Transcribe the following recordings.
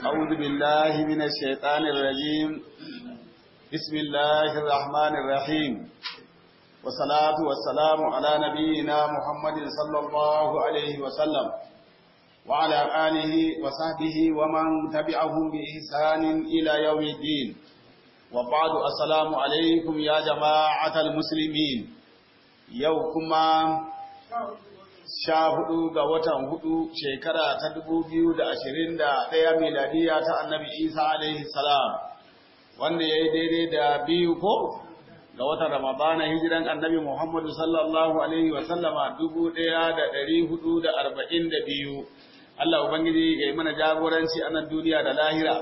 أعوذ بالله من الشيطان الرجيم بسم الله الرحمن الرحيم والصلاة والسلام على نبينا محمد صلى الله عليه وسلم وعلى آله وصحبه ومن تبعهم بإحسان إلى يوم الدين وبعد السلام عليكم يا جماعة المسلمين يوكما sha huɗu ga watan huɗu shekara ta dubu biyu da ashirin da ɗaya miladiya ta annabi isa alaihi salam wanda ya yi daidai da biyu ko ga watan ramadana hijiran annabi muhammadu sallallahu alaihi wasallama dubu ɗaya da ɗari huɗu da arba'in da biyu. Allah ubangiji ya yi mana jagoranci a nan duniya da lahira.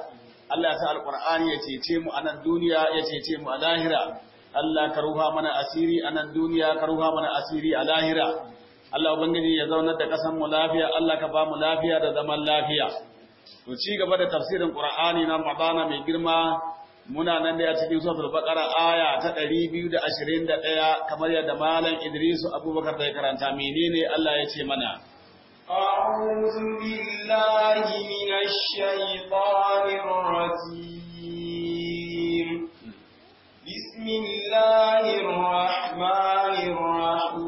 Allah ta alƙur'ani ya cece mu a nan duniya ya cece mu a lahira. Allah ka ruha mana asiri a nan duniya ka ruha mana asiri a lahira. Allah Ubangiji ya zaunar da ƙasar mu lafiya, Allah ka ba mu lafiya da zaman lafiya. To ci gaba da tafsirin Qur'ani na Ramadana mai girma muna nan da ya cikin suratul Baqara aya ta 221 kamar yadda Malam Idrisu Abubakar da ya karanta menene Allah ya ce mana. أعوذ بالله من الشيطان الرجيم بسم الله الرحمن الرحيم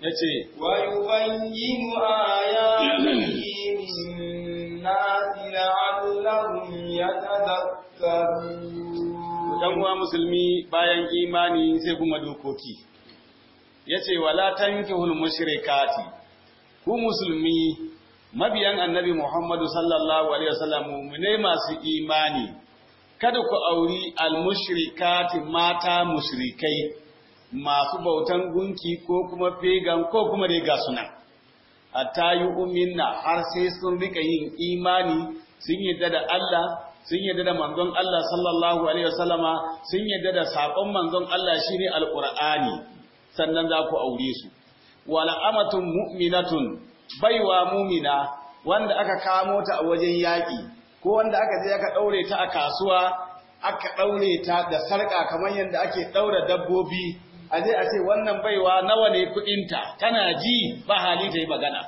ya ce wa yubayyinu ayatihi musulmi bayan imani sai kuma dokoki. Yace wala tankihul mushrikati ku musulmi mabiyan annabi Muhammadu sallallahu alaihi wasallam mune masu imani kada ku auri al-mushrikati mata mushrikai. Masu bautan gunki ko kuma pagan ko kuma dai ga suna hatta yu'minna har sai sun riƙa yin imani sun yadda da Allah sun yadda da manzon Allah sallallahu alaihi wasallama sun yadda da saƙon manzon Allah shine alqur'ani. Sannan za ku aure su. Wala amatun mu'minatun baiwa mu'mina wanda aka kamo ta a wajen yaƙi ko wanda aka je aka daure ta a kasuwa aka daure ta da sarƙa kamar yadda ake daura dabbobi a je a ce wannan baiwa nawa ne kuɗinta? Tana ji ba hali ta yi magana.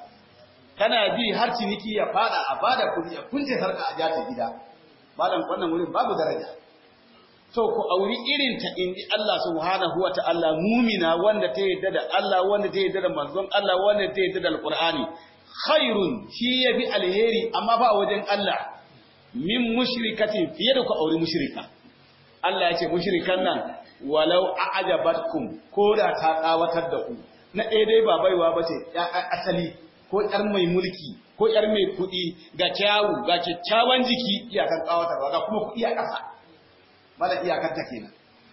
Tana ji har ciniki ya fada a ba da kuɗi a kunce sarƙa a jata gida. Malam wannan wurin babu daraja. To ku auri irin ta inji Allah subhanahu wata'ala mumina wanda ta yadda da Allah wanda ta yadda da manzon Allah wanda ta yadda da alqur'ani. Khairun shi yafi alheri amma ba wajen Allah. Min mushrikatin fiye da ku auri mushrika. Allah ya ce mushrikan nan walau a'jabatkum ko da ta kawatar da ku na ɗaya dai ba baiwa bace ya asali ko ƴar mai mulki ko ƴar mai kuɗi ga kyawu ga kyakkyawan jiki iyakan kawatarwa ga kuma kuɗi a ƙasa. Mala iyakar ta kenan.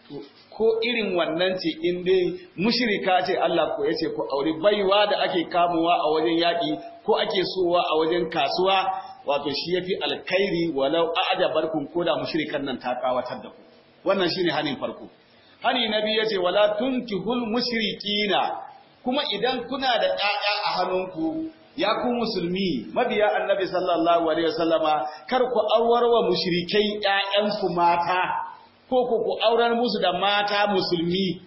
To ko irin wannan ce in dai mushrika ce Allah ko ya ce ko aure baiwa da ake kamuwa a wajen yaƙi ko ake sowa a wajen kasuwa wato shi yafi alkhairi walau a'jabarkum ko da mushrikan nan ta kawatar da ku. Wannan shine hanin farko. Hani nabi ya ce wala tunkihul mushrikina kuma idan kuna da ƴaƴa a hannunku ya ku musulmi mabiya annabi sallallahu alaihi wasallama kar ku awarwa mushrikai ƴaƴanku mata ko ku ku aurar musu da mata musulmi.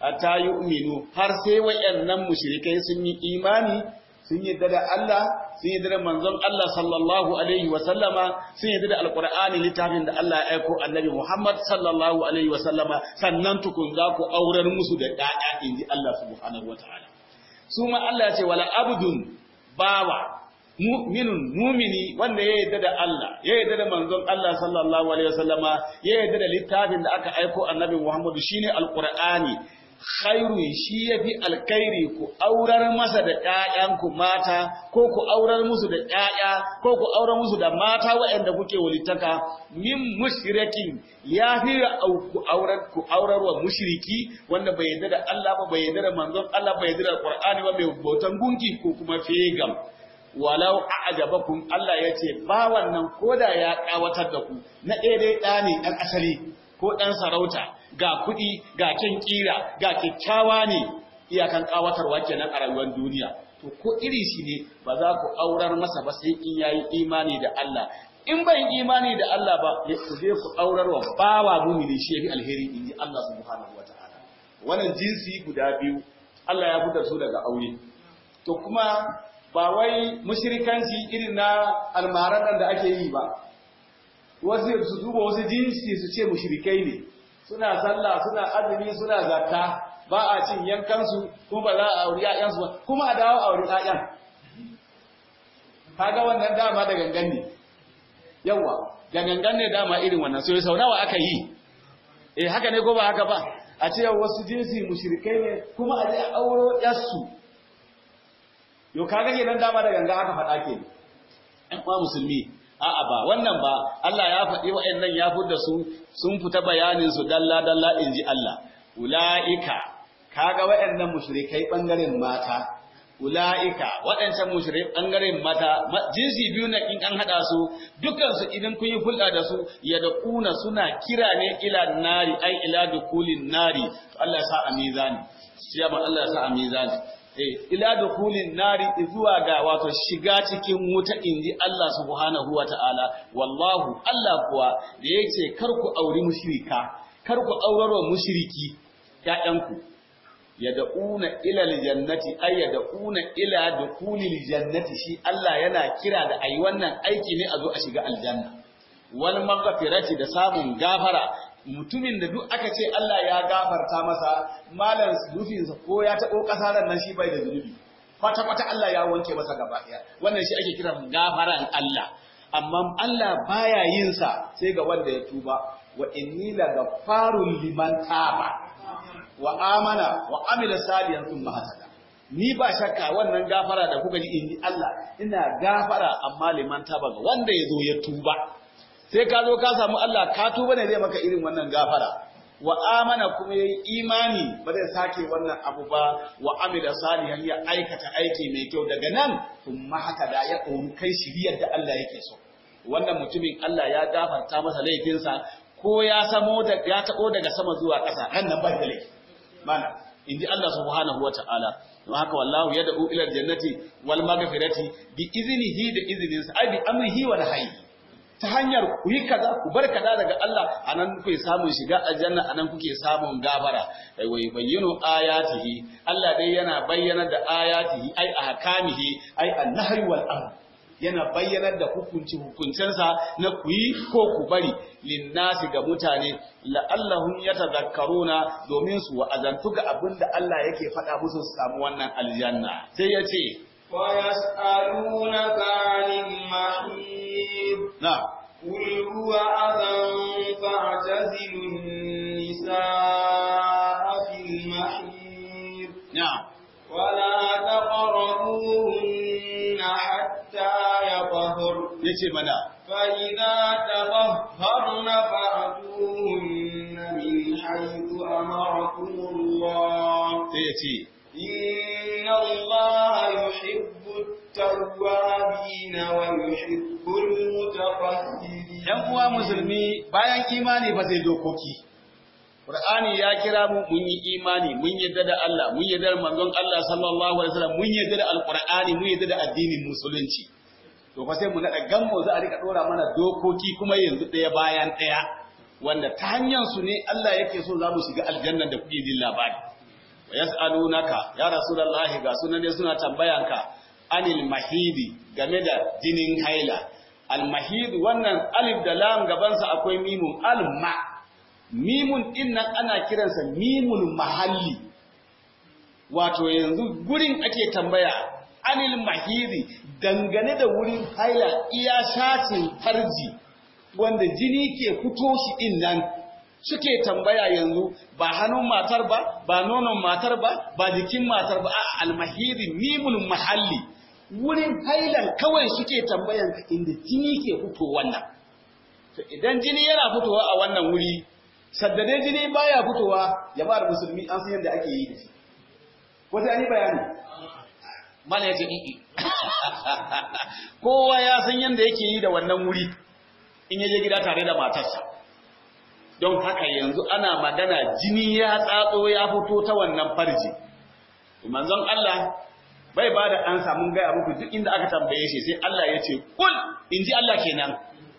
Hatta yu'minu har sai wayannan mushrikai sun yi imani sun yadda da Allah sun yadda da manzon Allah sallallahu alaihi wasallama sun yadda da alqur'ani littafin da Allah ya aiko annabi Muhammad sallallahu alaihi wasallama sannan tukun za ku aurar musu da ƴaƴa inji Allah subhanahu wataala su ma Allah ya ce wala abdun bawa mu'minun mumini wanda ya yarda da Allah ya yarda da manzon Allah sallallahu alaihi wasallama ya yarda da littafin da aka aiko annabi Muhammadu shine alqur'ani. Khairu shi yafi alkhairi ku aurar masa da ƴaƴanku mata ko ku aurar musu da ƴaƴa ko ku aurar musu da mata waɗanda kuke walitaka min mushrikin yafi ku aurar ku aurar wa mushriki wanda bai yarda da Allah ba bai yarda da manzon Allah bai yarda da Qur'ani ba mai bautan gunki ko kuma fegam. Walau a'jabakum Allah ya ce ba wannan koda ya kawatar da ku na ɗaya dai ɗa ne ɗan asali ko ɗan sarauta. Ga kuɗi ga kyan ƙira ga kyakkyawa ne. Iyakan ƙawatarwa kenan a rayuwar duniya. To ko iri shi ne ba za ku aurar masa ba sai in yayi imani da Allah. In bai imani da Allah ba ku je ku aurar wa bawa mumini shi yafi alheri inji Allah subhanahu wataala wannan jinsi guda biyu Allah ya fitar su daga aure. To kuma ba wai mushrikanci irin na almaran da ake yi ba. Wasu su duba wasu jinsi su ce mushrikai ne. Suna sallah suna azumi suna zakka ba a cin yankansu kuma ba za a auri ƴaƴansu ba kuma a dawo auri ƴaƴan. Kaga wannan dama da gangan ne. Yawa da gangan ne dama irin wannan sai sau nawa aka yi? Eh haka ne ko ba haka ba? A ce wasu jinsi mushrikai ne kuma a je a auro ƴarsu yo kaga kenan dama da gangan aka faɗa ke ɗan uwa musulmi a'a ba wannan ba. Allah ya faɗi wa'annan ya fudda su sun fita bayanin su dalla dalla inji Allah. Ulaika kaga wa'annan mushrikai ɓangaren mata. Ulaika waɗancan mushrikai ɓangaren mata jinsi biyu na in an hada su dukkan su idan kun yi hulɗa da su yad'una suna kira ne ila nari ai ila nari. Allah ya sa a mizani. Allah ya sa a mizani. Ila dukulin nari zuwa ga wato shiga cikin wuta inji Allah subhanahu wata'ala wallahu Allah kuwa da ya ce kar ku auri mushrika kar ku aurarwa mushriki ƴaƴanku. Yad'una ila aljannati ay yad'una ila dukulil jannati shi Allah yana kira da ayi wannan aiki ne a zo a shiga aljanna. Wal maghfirati da samun gafara mutumin da duk aka ce Allah ya gafarta masa malan zunufinsa ko ya taɓo ƙasa nan shi bai da zunubi. Kwata-kwata Allah ya wanke masa gaba ɗaya. Wannan shi ake kiran gafaran Allah. Amma Allah baya yin sa sai ga wanda ya tuba. Wa inni la gaffarun liman taba. Wa amana wa amila salihan thumma hasada. Ni ba shakka wannan gafara da kuka ji in Allah ina gafara amma liman taba ga wanda ya zo ya tuba. Sai ka zo ka samu Allah ka tuba ne zai maka irin wannan gafara. Wa amana kuma yayi imani ba zai sake wannan abu ba. Wa amila salihan ya aikata aiki mai kyau. Daga nan kuma haka da ya ɗauri kai shiriyar da Allah yake so. Wannan mutumin Allah ya gafarta masa laifinsa ko ya samo da ya tabo daga sama zuwa ƙasa ran nan bai da laifi. Mana inji Allah subhanahu wataala don haka wallahu yad'u ila jannati wal maghfirati bi iznihi da izininsa ai bi amrihi wa nahyi ta hanyar ku yi kaza ku bar kaza daga Allah a nan kuke samun shiga aljanna a nan kuke samun gafara. Ai wai bayyinu ayatihi Allah dai yana bayyana da ayatihi ai ahkamihi ai annahyi wal amr. Yana bayyanar da hukunci hukuncensa na ku yi ko ku bari. Linnasi ga mutane la'allahum yatadhakkaruna domin su wa'azantu ga abin da Allah yake faɗa musu su samu wannan aljanna. Sai ya ce ويسألونك عن المحيض na'am قل هو أذى فاعتزلوا النساء في المحيض na'am ولا تقربوهن حتى يطهر yace mana فإذا تطهرن فأتوهن من حيث أمركم الله sai ya ce إن الله يحب التوابين ويحب المتطهرين ‘Yan uwa musulmi bayan imani ba sai dokoki. Qur'ani ya kira mu mun yi imani, mun yadda da Allah, mun yadda da manzon Allah sallallahu alaihi wasallam, mun yadda da Alqur'ani, mun yadda da addinin musulunci. To fa sai mu nada gammo za a rika dora mana dokoki kuma yanzu ɗaya bayan ɗaya wanda ta hanyar su ne Allah yake so za mu shiga aljanna da kuke jin labari. Yas'alunaka ya Rasulullahi ga sunan ne suna tambayanka anil mahidi game da jinin haila. Al-mahid wannan alif da lam gabansa akwai mimun al-ma. Mimun ɗin nan ana kiransa mimul mahalli. Wato yanzu gurin ake tambaya anil mahidi dangane da wurin haila iya shacin farji wanda jini ke fito shi ɗin nan suke tambaya yanzu ba hannun matar ba ba nonon matar ba ba jikin matar ba a almahiri mimul mahalli. Wurin hailan kawai suke tambayan inda jini ke fito wannan. Idan jini yana fitowa a wannan wuri saddade jini baya fitowa jama'ar musulmi an san yadda ake yi da shi. Wata ani bayani? Mana ya ce i kowa ya san yadda yake yi da wannan wuri in ya je gida tare da matarsa. Don haka yanzu ana magana jini ya tsatso ya fito ta wannan farji. Manzon Allah bai ba da ansa mun gaya muku duk inda aka tambaye shi sai Allah ya ce kul in ji Allah kenan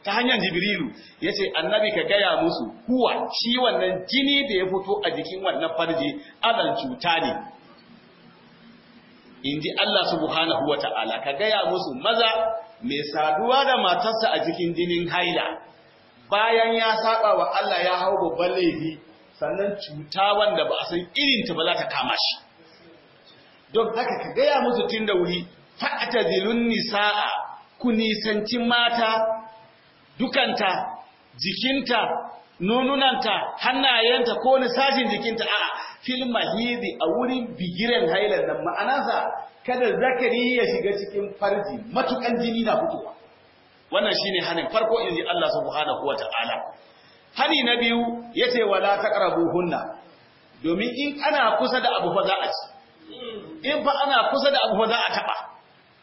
ta hanyar jibrilu ya ce annabi ka gaya musu kuwa shi wannan jini da ya fito a jikin wannan farji azan cuta ne. In ji Allah subhanahu wa ta'ala ka gaya musu maza mai saduwa da matarsa a cikin jinin haila. Bayan ya saba wa Allah ya hau babban laifi sannan cuta wanda ba a san irinta ba za ta kama shi. Don haka ka gaya musu tun da wuri fa'ata zilun nisa'a ku nisanci mata dukanta jikinta nonunanta hannayenta ko wani sashin jikinta. A fil mahidi a wurin bigiren hailan nan. Ma'anarsa kada zakari ya shiga cikin farji matukan jini na fitowa. Wannan shine hanin farko inji Allah subhanahu wata'ala hani na biyu ya ce wala taqrabuhunna. Domin in ana kusa da abu fa za a ci. In fa ana kusa da abu fa za a taba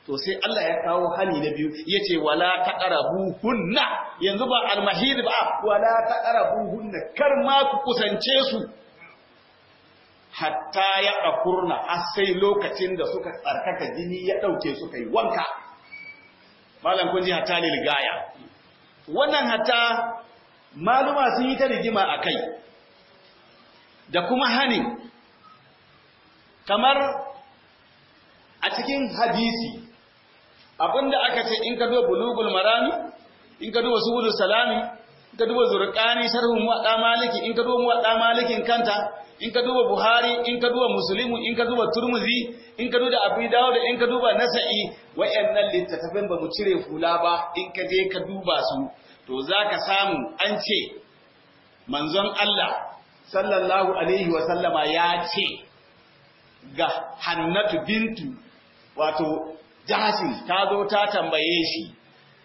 to sai Allah ya kawo hani na biyu ya ce wala taqrabuhunna. Yanzu ba almahid ba wala taqrabuhunna. Kar ma ku kusance su. Hatta ya akurna har sai lokacin da suka tsarkaka jini ya ɗauke suka yi wanka. Malam kun ji hatta lil gaya. Wannan hatta maluma sun yi ta rigima akai da kuma hanin kamar a cikin hadisi abin da aka ce in ka duba bulugul marami in ka duba subul salami ka duba zurqani sharhun muwadda maliki in ka duba muwadda malikin kanta in ka duba buhari in ka duba muslimu in ka duba turmuzi in ka duba abu dawud in ka duba nasa'i wayannan littattafan ba mu cire hula ba in ka je ka duba su. To zaka samu an ce manzon Allah sallallahu alaihi wa sallama ya ce ga Hannatu bintu wato Jahasin ta zo ta tambaye shi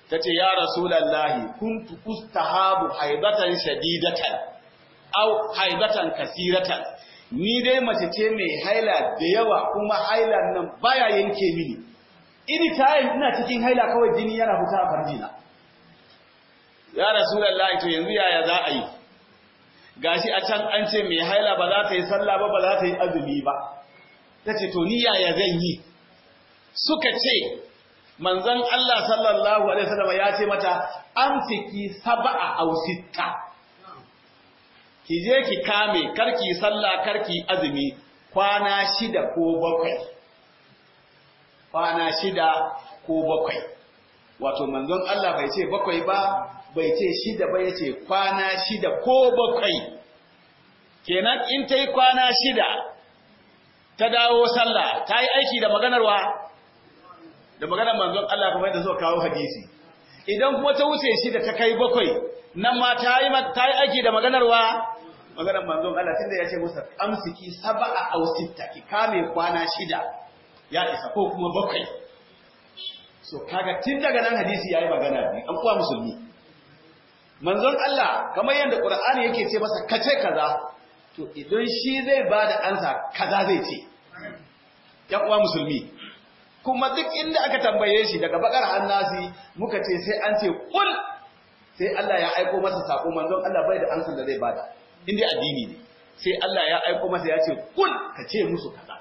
tace ya Rasulullahi kuntu ustahabu haibatan shadidatan au haibatan kasiratan. Ni dai mace ce mai haila da yawa kuma hailan nan baya yanke mini. Ini tayin ina cikin haila kawai jini yana fita a farjina. Ya Rasulullahi to yanzu yaya za a yi? Gashi a can an ce mai haila ba za ta yi sallah ba ba za ta yi azumi ba. Ta ce to ni yaya zan yi? Suka ce manzon Allah sallallahu alaihi wasallam ya ce mata amsiki sab'a aw sitta. Ki je ki kame karki sallah karki azumi kwana shida ko bakwai. Kwana shida ko bakwai. Wato manzon Allah bai ce bakwai ba bai ce shida ba ya ce kwana shida ko bakwai. Kenan in ta yi kwana shida ta dawo sallah ta yi aiki da maganarwa da maganar manzon Allah kamar da zuwa kawo hadisi. Idan kuma ta wuce shida ta kai bakwai nan ma ta yi ta yi aiki da maganarwa maganar manzon Allah tunda ya ce musa amsiki sab'a aw sitta ki kame kwana shida ya isa ko kuma bakwai. So kaga tun daga nan hadisi yayi magana ne an kuwa musulmi. Manzon Allah kamar yadda Qur'ani yake ce masa kace kaza to idan shi zai ba da ansa kaza zai ce. Ya uwa musulmi kuma duk inda aka tambaye shi daga bakar hannasi muka ce sai an ce kul! Sai Allah ya aiko masa sako manzon Allah bai da ansan da zai ba da. Inda addini ne. Sai Allah ya aiko masa ya ce kul! Ka ce musu kaza.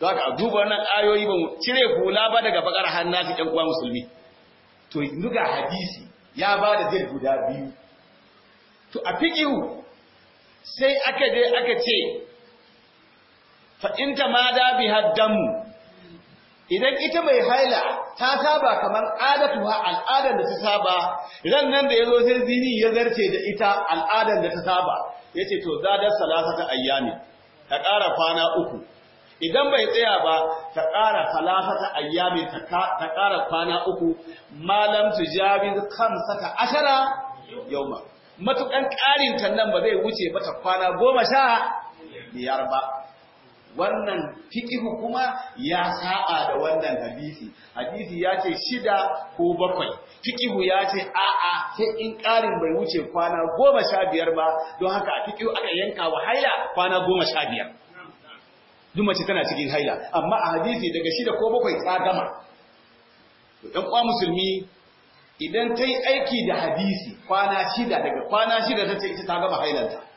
Don haka duba wannan ayoyi ba mu cire hula ba daga bakar hannasi ɗan uwa musulmi. To nuga hadisi ya ba da zai guda biyu. To a fiqihu sai aka je aka ce fa'inta ma da bi haddamu idan ita mai haila ta saba kamar adatuwa al'adar da ta saba ran nan da ya zo sai zini ya zarce da ita al'adar da ta saba. Ya ce to zadar salasata ayyami ta ƙara kwana uku. Idan bai tsaya ba ta ƙara salasata ayyami ta ƙara kwana uku. Malam tujabi kamsata ashara yauma matukan ƙarin ta nan ba zai wuce ba ta kwana goma sha biyar ba. Wannan fiƙihu kuma ya sa'a da wannan hadisi. Hadisi ya ce shida ko bakwai. Fiƙihu ya ce a'a sai in ƙarin bai wuce kwana goma sha biyar ba. Don haka a fiƙihu aka yanka wa haila kwana goma sha biyar. Duk mace tana cikin haila. Amma a hadisi daga shida ko bakwai ta gama. Ɗan uwa musulmi idan ta yi aiki da hadisi kwana shida daga kwana shida ta ce ita ta gama hailanta.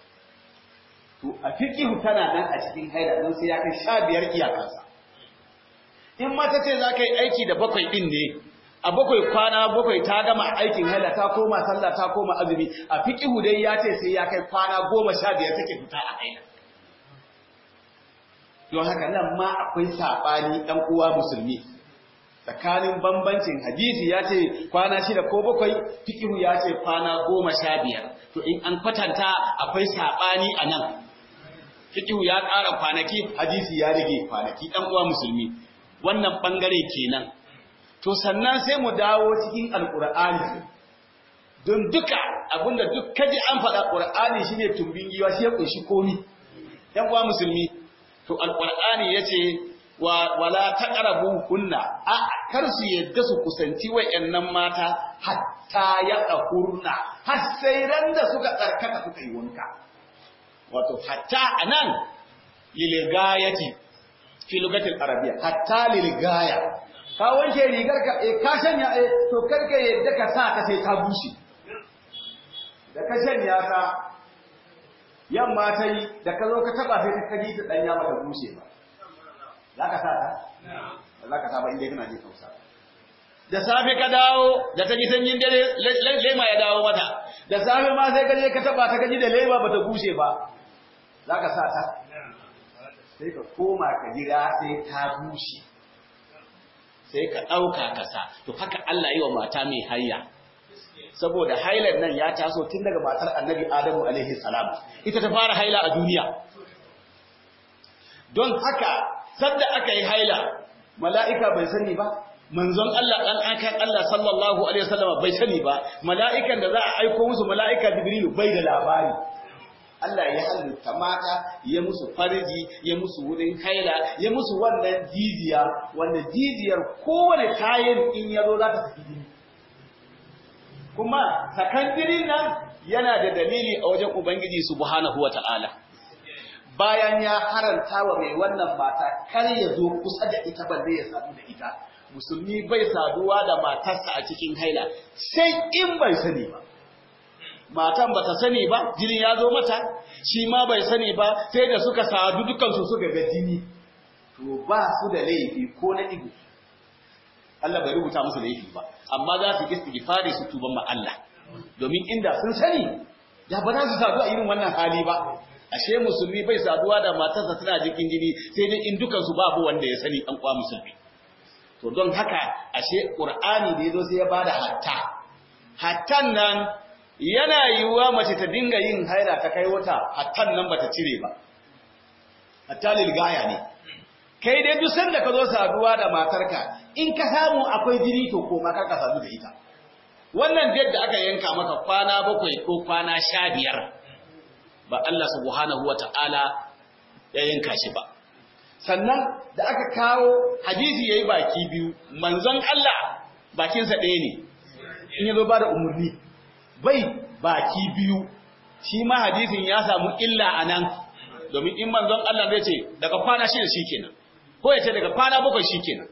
To a fiqihu tana nan a cikin haila don sai ya kai sha biyar iyakansa in ma ta ce za ka yi aiki da bakwai ɗin ne a bakwai kwana bakwai ta gama aikin haila ta koma sallah ta koma azumi a fiqihu dai ya ce sai ya kai kwana goma sha biyar take fita a haila. Don haka nan ma akwai saɓani ɗan uwa musulmi. Tsakanin bambancin hadisi ya ce kwana shida ko bakwai fikihu ya ce kwana goma sha biyar. To in an kwatanta akwai saɓani a nan. Fikihu ya ƙara kwanaki hadisi ya rage kwanaki ɗan uwa musulmi. Wannan ɓangare kenan. To sannan sai mu dawo cikin alƙur'ani don duka abin da duk kaji an faɗa ƙur'ani shine tumbin giwa shi ya ƙunshi komi. Ɗan uwa musulmi to alƙur'ani ya ce wa wala taqrabu hunna. A kar su yadda su kusanci wayannan mata hatta ya dahurna har sai ran da suka tsarkaka suka yi wanka. Wato hatta a nan lil gayati fi lugatil arabiyya hatta lil gaya ka wanke rigar ka eh ka shanya eh to kar ka yadda ka sa ta sai ta bushe da ka shanya ta yamma ta yi da ka zo ka taba sai ka ji ta danya mata bushe ba za ka sa ta? Ba za ka sa ba inda kana jin hausa. Da safe ka dawo, da ta ji sanyin dare lema ya dawo mata. Da safe ma sai ka je ka taba ta gaji da lema ba ta bushe ba. Za ka sa ta? Sai ka koma ka jira sai ta bushe. Sai ka ɗauka ka sa. To haka Allah yi wa mata mai hayya. Saboda hailar nan ya taso tun daga matar annabi Adamu alaihi salam. Ita ta fara haila a duniya. Don haka sadda aka yi haila mala'ika bai sani ba manzon Allah dan akan Allah sallallahu alaihi wasallam bai sani ba mala'ikan da za a aiko musu mala'ika jibrilu bai da labari Allah ya halitta mata ya musu farji ya musu wurin haila ya musu wannan jijiya wanda jijiyar kowane kayan in ya zo za ta saki kuma sakan nan yana da dalili a wajen ubangiji subhanahu wata'ala bayan ya haranta wa mai wannan mata kar ya zo kusa da ita balle ya sadu da ita. Musulmi bai saduwa da matarsa a cikin haila sai in bai sani ba. Matan bata sani ba jini ya zo mata shi ma bai sani ba sai da suka sadu dukansu suka ga jini. To ba su da laifi ko na igu Allah bai rubuta musu laifi ba amma za su istighfari su tuban ma Allah. Domin inda sun sani da ba za su sadu a irin wannan hali ba. Ashe musulmi bai saduwa da matarsa tana jikin jini sai dai in dukansu babu wanda ya sani an kwa musulmi. To don haka ashe qur'ani da ya zo sai ya ba da hatta. Hattan nan yana yiwuwa mace ta dinga yin haila ta kai wata hattan nan bata cire ba. Hatta lil gaya ne. Kai dai duk sanda ka zo saduwa da matarka in ka samu akwai jini to ko ma ka sadu da ita. Wannan da aka yanka maka kwana bakwai ko kwana sha biyar ba Allah subhanahu wa ta'ala ya yanka shi ba. Sannan da aka kawo hadisi ya yi baki biyu, manzon Allah bakinsa ɗaya ne, in yi zo ba da umarni, bai baki biyu, shi ma hadisin ya samu illa a nan, domin in manzon Allah zai ce daga kwana shida shi kenan, ko ya ce daga kwana bakwai shi kenan,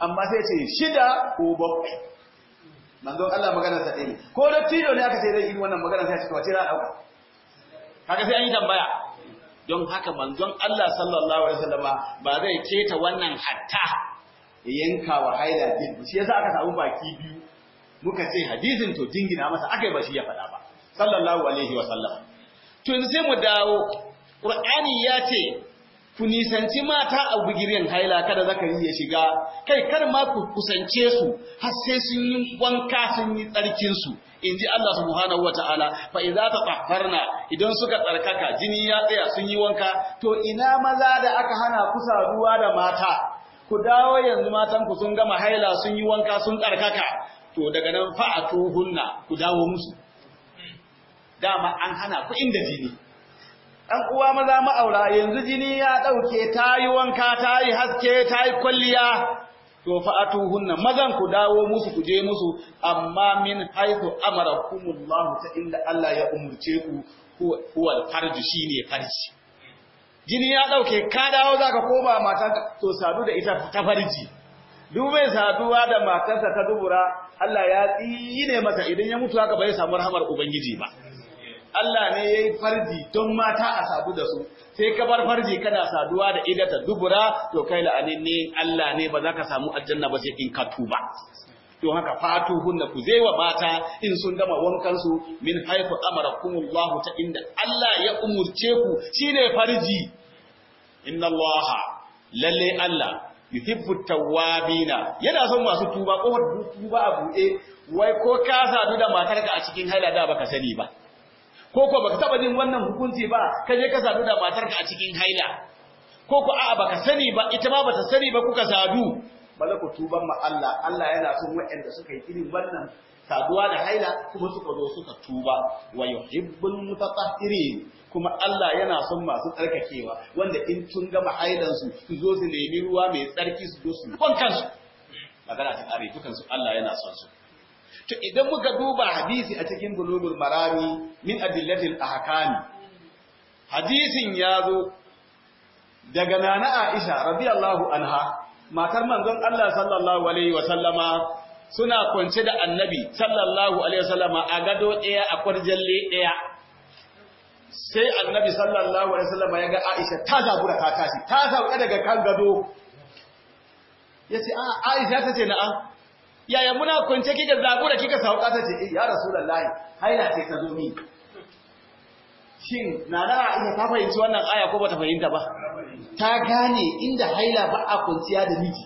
amma sai ce shida ko bakwai. Manzon Allah maganarsa ɗaya ne, ko da tilo ne aka ce zai yi wannan maganar sai a cikin wace za a ɗauka. kaga sai an yi tambaya. Don haka manzon Allah sallallahu alaihi wasallama ba zai keta wannan hatta ya yanka wa haila din shi yasa aka samu baki biyu. Muka ce hadisin to dingina masa akai ba shi ya faɗa ba. Sallallahu alaihi wasallam to yanzu sai mu dawo. Qur'ani ya ce ku nisanci mata a bugirin haila kada zakari ya shiga. Kai kar ma ku kusance su har sai sun yi wanka sun yi tsarkin su in ji Allah subhanahu wata'ala fa idza tatahharna idan suka tsarkaka jini ya tsaya sun yi wanka. To ina maza da aka hana ku saduwa da mata? Ku dawo yanzu matan ku sun gama haila sun yi wanka sun tsarkaka. To daga nan fa'atuhunna ku dawo musu. Dama an hana ku inda jini. Ɗan uwa maza ma'aura yanzu jini ya ɗauke ta yi wanka ta yi haske ta yi kwalliya. To fa atuhunna mazan ku dawo musu ku je musu. Amma min haythu amarakumullahu ta inda Allah ya umurce ku huwa farji shine farji. Jini ya ɗauke ka dawo zaka koma matanka to sadu da ita ta farji. Duk mai saduwa da matarsa ta dubura Allah ya tsine masa idan ya mutu haka bai samu rahmar ubangiji ba. Allah ne yayi farji don mata a sadu da su. Sai ka bar farji kana saduwa da ida ta dubura to kai la'anin ne Allah ne ba za ka samu aljanna ba sai in ka tuba. Don haka fatu hunna ku wa mata in sun gama wankan su min haifu amarakumullahu ta inda Allah ya umurce ku shine farji. Inna Allah lalle Allah yuhibbu tawwabina. Yana son masu tuba ko tuba a buɗe wai ko ka sadu da matarka a cikin haila da baka sani ba. Ko ko baka taba jin wannan hukunci ba ka je ka sadu da matarka a cikin haila. Ko ko a'a baka sani ba ita ma bata sani ba kuka sadu. Bala ku tuban ma Allah Allah yana son waɗanda suka yi irin wannan saduwa da haila kuma suka zo suka tuba. Wa yuhibbul mutatahhirin. Kuma Allah yana son masu tsarkakewa wanda in tun gama hailan su zo su nemi ruwa mai tsarki su zo su wankan su. Magana ta kare dukan su Allah yana son su. To idan muka duba hadisi a cikin bulugul marami min adillatil ahkami hadisin ya zo daga nana Aisha radiyallahu anha matar manzon Allah sallallahu alaihi wa sallama suna kwance da annabi sallallahu alaihi wa sallama a gado ɗaya a kwarjalle ɗaya sai annabi sallallahu alaihi wa sallama ya ga Aisha ta zabura ta tashi ta sauka daga kan gado. Yace a Aisha tace na'am. Yaya muna kwance kika zabura kika sauka? Ta ce ya rasulullahi haila ce ta zo mi shin nana Aisha ta fahimci wannan aya ko bata fahimta ba? Ta gane inda haila ba a kwanciya da miji.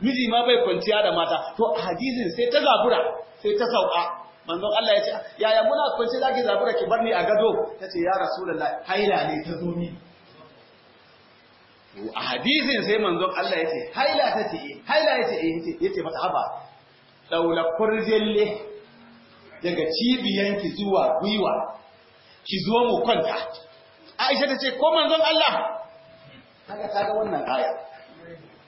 Miji ma bai kwanciya da mata. To hadisin sai ta zabura sai ta sauka. Manzon Allah ya ce yaya muna kwance zaki zabura ki bar ni a gado? Tace ya rasulullahi haila ne ta zo mi a hadisin sai manzon Allah ya ce haila ta ce haila ya ce ya ce mata haba daula kurjelle daga cibiyanki zuwa gwiwa ki zo mu kwanta. Aisha ta ce ko manzon Allah? Kaga ta ga wannan aya.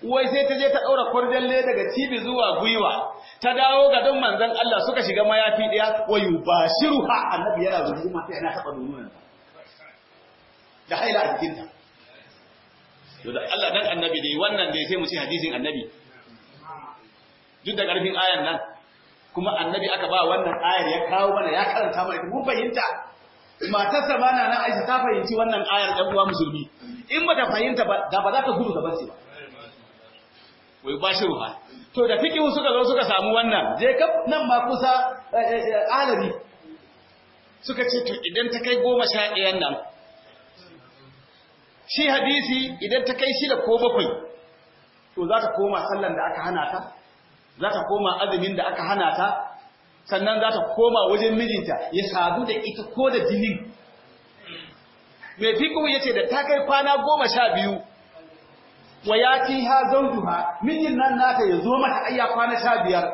Wai sai ta je ta daura kurjelle daga cibi zuwa gwiwa. Ta dawo ga don manzon Allah suka shiga mayafi ɗaya wa yubashiruha. Annabi yana zunguma sai yana taba nunan da haila a jikinta. To da Allah dan annabi dai wannan dai sai mu ci hadisin annabi. Duk da ƙarfin ayan nan kuma annabi aka ba wannan ayar ya kawo mana ya karanta mana mun fahimta. Matarsa ba na nan Aisha ta fahimci wannan ayar ɗan uwa musulmi. In ba ta fahimta ba da ba za ta gudu gaban ba. Wai ba shi ruha to da fikihu suka zo suka samu wannan je ka nan ma kusa alabi suka ce to idan ta kai goma sha ɗayan nan shi hadisi idan ta kai shida ko bakwai to za ta koma sallan da aka hana ta za ta koma azumin da aka hana ta sannan za ta koma wajen mijinta ya sadu da ita ko da jinin. Mai fiƙo ya ce da ta kai kwana goma sha biyu wa ya ci ha zaujuha mijin nan nata ya zo mata ayya kwana sha biyar.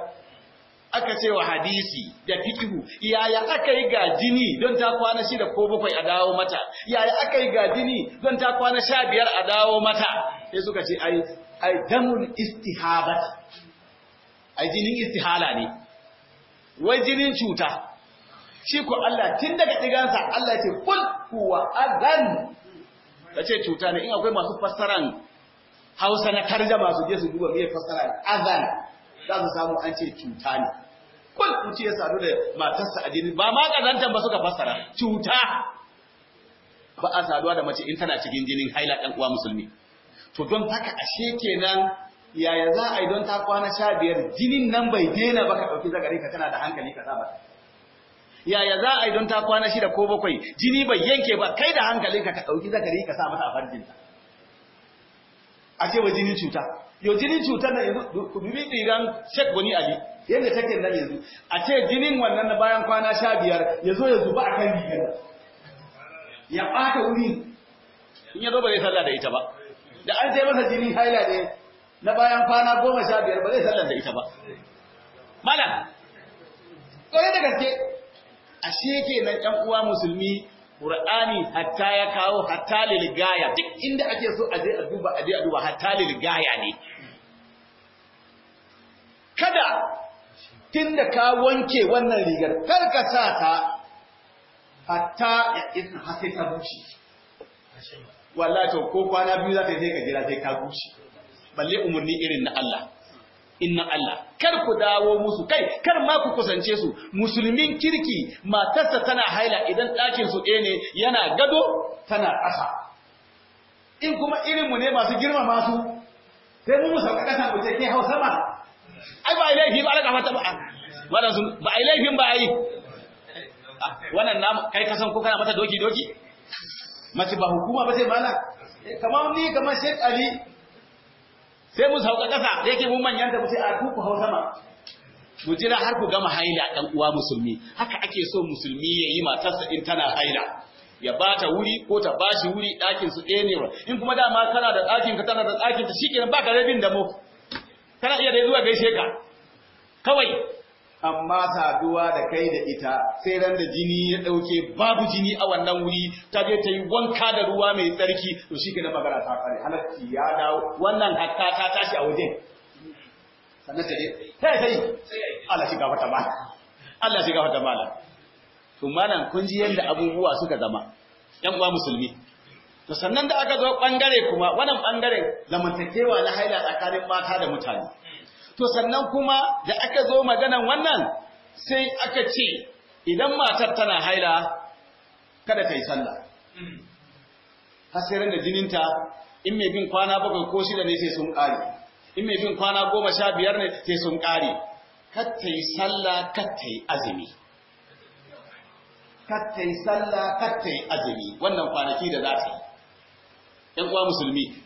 Aka ce wa hadisi da fikihu yaya aka yi ga jini don ta kwana shida ko bakwai a dawo mata? Yaya aka yi ga jini don ta kwana sha biyar a dawo mata? Sai suka ce ai ai damul istihabat. Ai jinin istihala ne. Wai jinin cuta. Shi ko Allah tun daga digansa Allah ce kul huwa azan kace cuta ne. In akwai masu fassaran Hausa na tarjama su je su duba me fassara azan za su samu an ce cuta ne. Kul mutum ya sadu da matarsa a jini ba ma kazantan ba suka fassara. Cuta. Ba a saduwa da mace in tana cikin jinin haila ɗan uwa musulmi. To don haka ashe kenan yaya za a yi don ta kwana sha biyar jinin nan bai daina ba ka ɗauki zagari ka tana da hankali ka saba. Yaya za a yi don ta kwana shida ko bakwai jini bai yanke ba kai da hankali ka ka ɗauki zagari ka sa mata a farjinta. A ce wa jinin cuta. Yau jinin cutar na yanzu ku bibi tsiran shek wani ali yadda take nan yanzu. A ce jinin wannan na bayan kwana sha biyar ya zo ya zuba a kan rigar. Ya ɓata wuri. In ya zo ba zai sallah da ita ba. Da an sai masa jinin haila ne na bayan kwana goma sha biyar ba zai sallah da ita ba. Malam ƙwarai da gaske ashe kenan ɗan uwa musulmi Qur'ani hatta ya kawo hatta lil gaya duk inda ake so a je a duba a je a duba hatta lil gaya ne. Kada tunda ka wanke wannan rigar kar ka sa ta hatta ya isa har ta bushe. Wallahi to ko kwana biyu za ka sai ka jira sai ka bushe. Balle umurni irin na Allah. Inna Allah. Kar ku dawo musu. Kai kar ma ku kusance su. Musulmin kirki matarsa tana haila idan ɗakin su ɗaya ne yana gado tana ƙasa. In kuma irin mu ne masu girma masu sai mu sauka ƙasa mu ce ke hausa ma ai ba laifi ba alaka mata ba. Wannan sun ba ai laifin ba ai wannan namu kai ka san ko kana mata doki doki mace ba hukuma ba sai mala kamar ni kamar Sheikh Ali sai mu sauka ƙasa da yake mun manyanta mu sai a kuku hau sama. Mu jira har ku gama haila ɗan uwa musulmi. Haka ake so musulmi ya yi matarsa in tana haila. Ya ba ta wuri ko ta ba shi wuri ɗakin su ɗaya ne in kuma dama kana da ɗakin ka tana da ɗakin ta shikenan ba ka rabin da mu kana iya dai zuwa gaishe ka. Kawai amma saduwa da kai da ita sai ran da jini ya ɗauke babu jini a wannan wuri ta je ta yi wanka da ruwa mai tsarki to shi ke magana ta kare. Halarci ya dawo. Wannan hatta ta tashi a wajen. Sannan ta je sai sai Allah shiga wata mala. Allah shiga wata mala. To malam kun ji yadda abubuwa suka zama yan uwa musulmi. To sannan da aka zo ɓangare kuma wannan ɓangaren zamantakewa na haila tsakanin mata da mutane. To sannan kuma da aka zo maganan wannan sai aka ce idan matar tana haila kada ta yi sallah. Hasirin da jininta in mai bin kwana bakwai ko shida ne sai sun ƙare. In mai bin kwana goma sha biyar ne sai sun ƙare. Kar ta yi sallah kar ta yi azumi. Kar ta yi sallah kar ta yi azumi. Wannan kwanaki da za ta yi. ‘yan uwa musulmi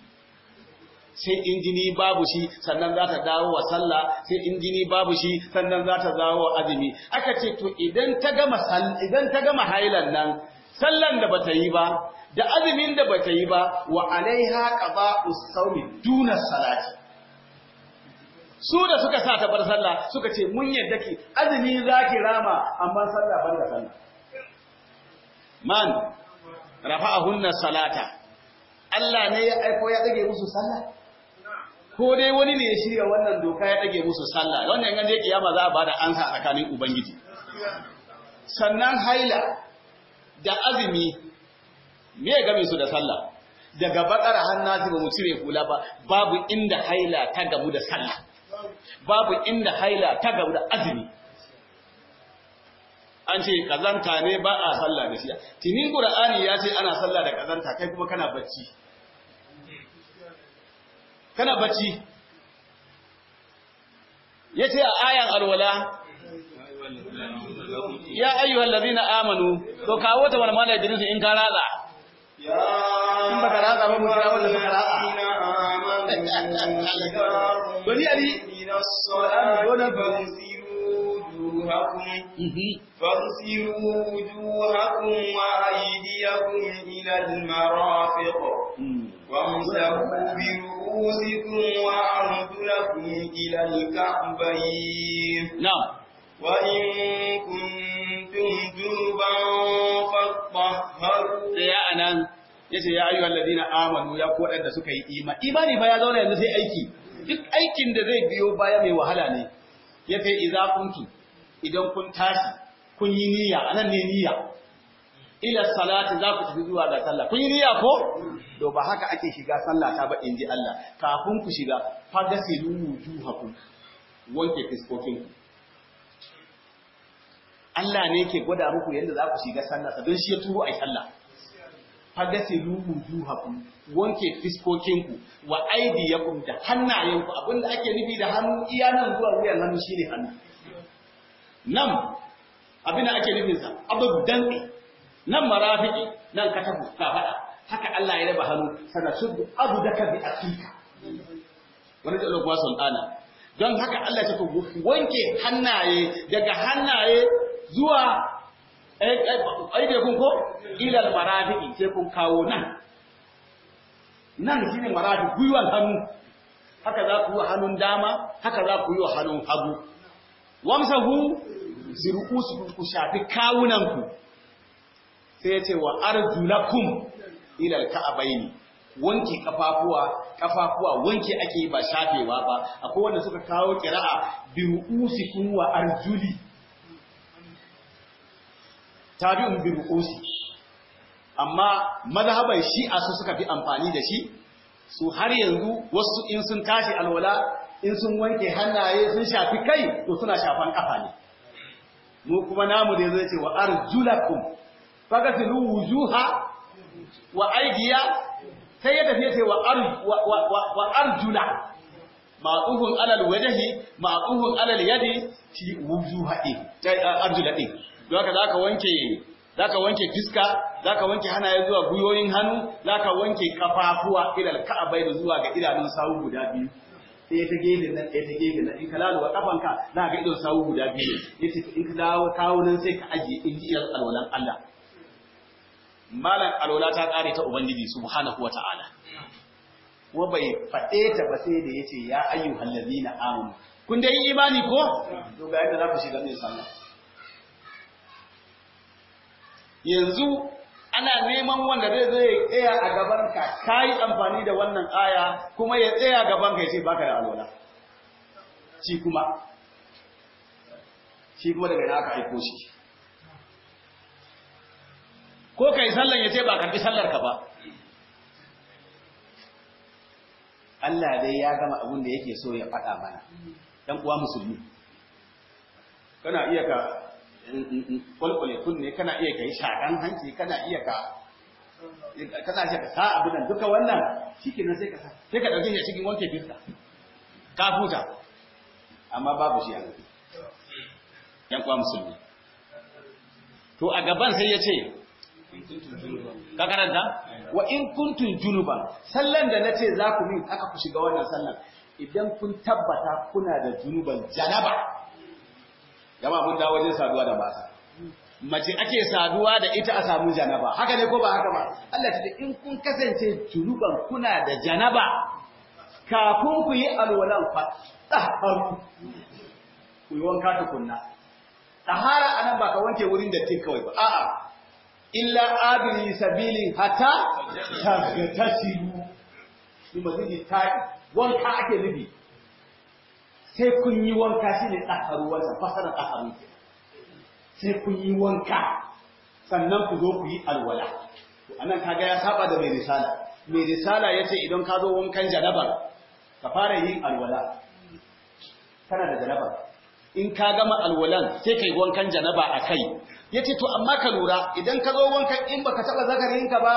sai in jini babu shi sannan za ta dawo wa sallah sai in jini babu shi sannan za ta dawo wa azumi. Aka ce to idan ta gama idan ta gama hailan nan sallan da bata yi ba da azumin da bata yi ba wa alaiha qada'us sawmi duna salati. Su da suka sa ta bar sallah suka ce mun yadda ki azumi zaki rama amma sallah ban da sallah. Man rafa'ahunna salata. Allah ne ya aiko ya dage musu sallah. Ko dai wani ne ya shirya wannan doka ya dage musu sallah wannan yan je kiyama za a ba da ansa tsakanin ubangiji. Sannan haila da azumi me ya game su da sallah? Daga bakara hannati ba mu cire kula ba babu inda haila ta gamu da sallah. Babu inda haila ta gamu da azumi. An ce kazanta ne ba a sallah da shi tinin qur'ani ya ce ana sallah da kazanta kai kuma kana bacci. kana bacci yace a ayan alwala ya ayyuhal ladina amanu to kawo ta wal mala idris in ka ratsa ya in baka ratsa ba mu kira wanda suka ratsa bani ali فاغسلوا وجوهكم وأيديكم إلى المرافق وامسحوا برؤوسكم وأرجلكم إلى الكعبين na'am وإن كنتم جنبا فاطهروا sai ya anan yace ya ayyuhal ladina amanu ya ku wadanda suka yi imani imani ba ya zauna yanzu sai aiki duk aikin da zai biyo baya mai wahala ne yace idza kuntu idan kun tashi kun yi niyya anan ne niyya ila salati za ku tafi zuwa ga sallah. Kun yi niyya ko? To ba haka ake shiga sallah ta ba inji Allah. Kafin ku shiga fagasilu wujuhakum wanke fiskokinku. Allah ne ke gwada muku yadda za ku shiga sallah don shi ya turo ai sallah. Fagasilu wujuhakum wanke fiskokinku. Wa aydiyakum da hannayenku. Abinda ake nufi da hannu iya nan zuwa wuyan hannu shine hannu. Nan abin da ake nufin sa abu danki nan marafiki nan katafu ka fada haka Allah ya raba hannu sana suddu abu daka bi akika wani da lokwa sultana don haka Allah ya ce wanke hannaye daga hannaye zuwa aide kun ko? Ilal marafiki sai kun kawo nan. Nan shine marafi gwiwan hannu. Haka za ku yi hannun dama haka za ku yi hannun hagu. Wamsahu bi ru'usikum ku shafi kawunanku. Sai ya ce wa arjulakum ila alka'abaini wanke kafafuwa kafafuwa wanke ake ba shafewa ba. Akwai wanda suka kawo kira'a bi ru'usikum wa arjuli. Tabi'un bi ru'usi. Amma mazhaban shi'a su suka fi amfani da shi. Su har yanzu wasu in sun tashi alwala in sun wanke hannaye sun shafi kai to suna shafan kafa ne. Mu kuma namu da zai ce wa arjulakum fagasilu wujuha wa aydiya sai ya tafi ce wa wa arjula. Ma'uhun alal wajhi ma'uhun alal yadi fi wujuha din arjula din. Don haka zaka wanke zaka wanke fiska zaka wanke hannaye zuwa guyoyin hannu zaka wanke kafafuwa ilal da zuwa ga idanun sawu guda biyu. Sai ta gefe nan sai ta gefe nan. In ka laluwa kafanka za ga idon sawu guda biyu ya ce in ka dawo kawo nan sai ka ajiye in ji alwalan Allah. Malan alwala ta kare ta ubangiji subhanahu wataala kuma bai faɗe ta ba sai da ya ce ya ayyuhal ladina amanu. Kun dai imani ko? To ga yadda za ku shiga mai sallah. Yanzu ana neman wanda zai zai tsaya a gabanka ka yi amfani da wannan aya kuma ya tsaya gabanka ya ce baka da alwala. Shi kuma shi kuma daga ina aka aiko shi? Ko kai sallan ya ce ba karɓi sallar ka ba. Allah dai ya gama abin da yake so ya faɗa mana. Dan uwa musulmi kana iya ka kwalkwale kunne kana iya kai shakan hanci kana iya ka kana iya ka sa abu nan duka wannan shikenan sai ka sa sai ka ɗauke shi cikin wanke fiska ka huta. Amma babu shi a nan yan kwa musulmi to a gaban sai ya ce ka karanta? Wa in kuntum junuban sallan da nace za ku min aka ku shiga wannan sallan. Idan kun tabbata kuna da junuban janaba. Jama'a mun dawo wajen saduwa da mata. Mace ake saduwa da ita a samu janaba. Haka ne ko ba haka ba? Allah ta ce in kun kasance junuban kuna da janaba kafin ku yi alwalan fa taharu ku yi wanka tukunna. Tahara a nan ba ka wanke wurin da kawai ba. A'a. Illa abili sabilin hatta tagtasilu ni mazidi tai. Wanka ake nufi. Sai kun yi wanka shine taharu wannan fasara taharu sai kun yi wanka sannan ku zo ku yi alwala. Anan kaga ya saba da mai risala. Mai risala ya ce idan ka zo wankan janaba ka fara yin alwala. Kana da janaba in ka gama alwalan sai kai wankan janaba a kai. Ya ce to amma ka lura idan ka zo wankan in baka taba zakarinka ba.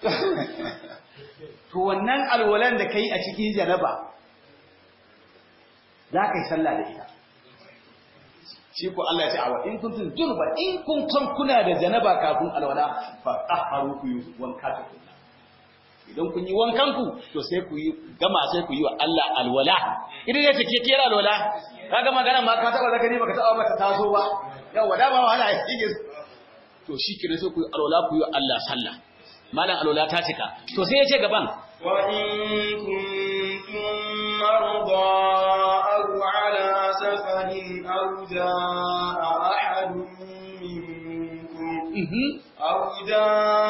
To wannan alwalan da kai a cikin janaba za ka yi sallah da ita. Shi ko Allah ya ce awa in kuntum junuba in kun san kuna da janaba kafin alwala fa tahharu ku wanka ta idan kun yi wankan ku to sai ku yi gama sai ku yi wa Allah alwala. Idan ya take kera alwala? Kaga magana ma ka taba zakari baka taba mata taso ba. Yawa da ba wahala yake to shi kire sai ku yi alwala ku yi wa Allah sallah. Malam alwala ta cika. To sai ya ce gaban. Wa in kuntum marda aw ala safarin aw jaa ahadun minkum aw jaa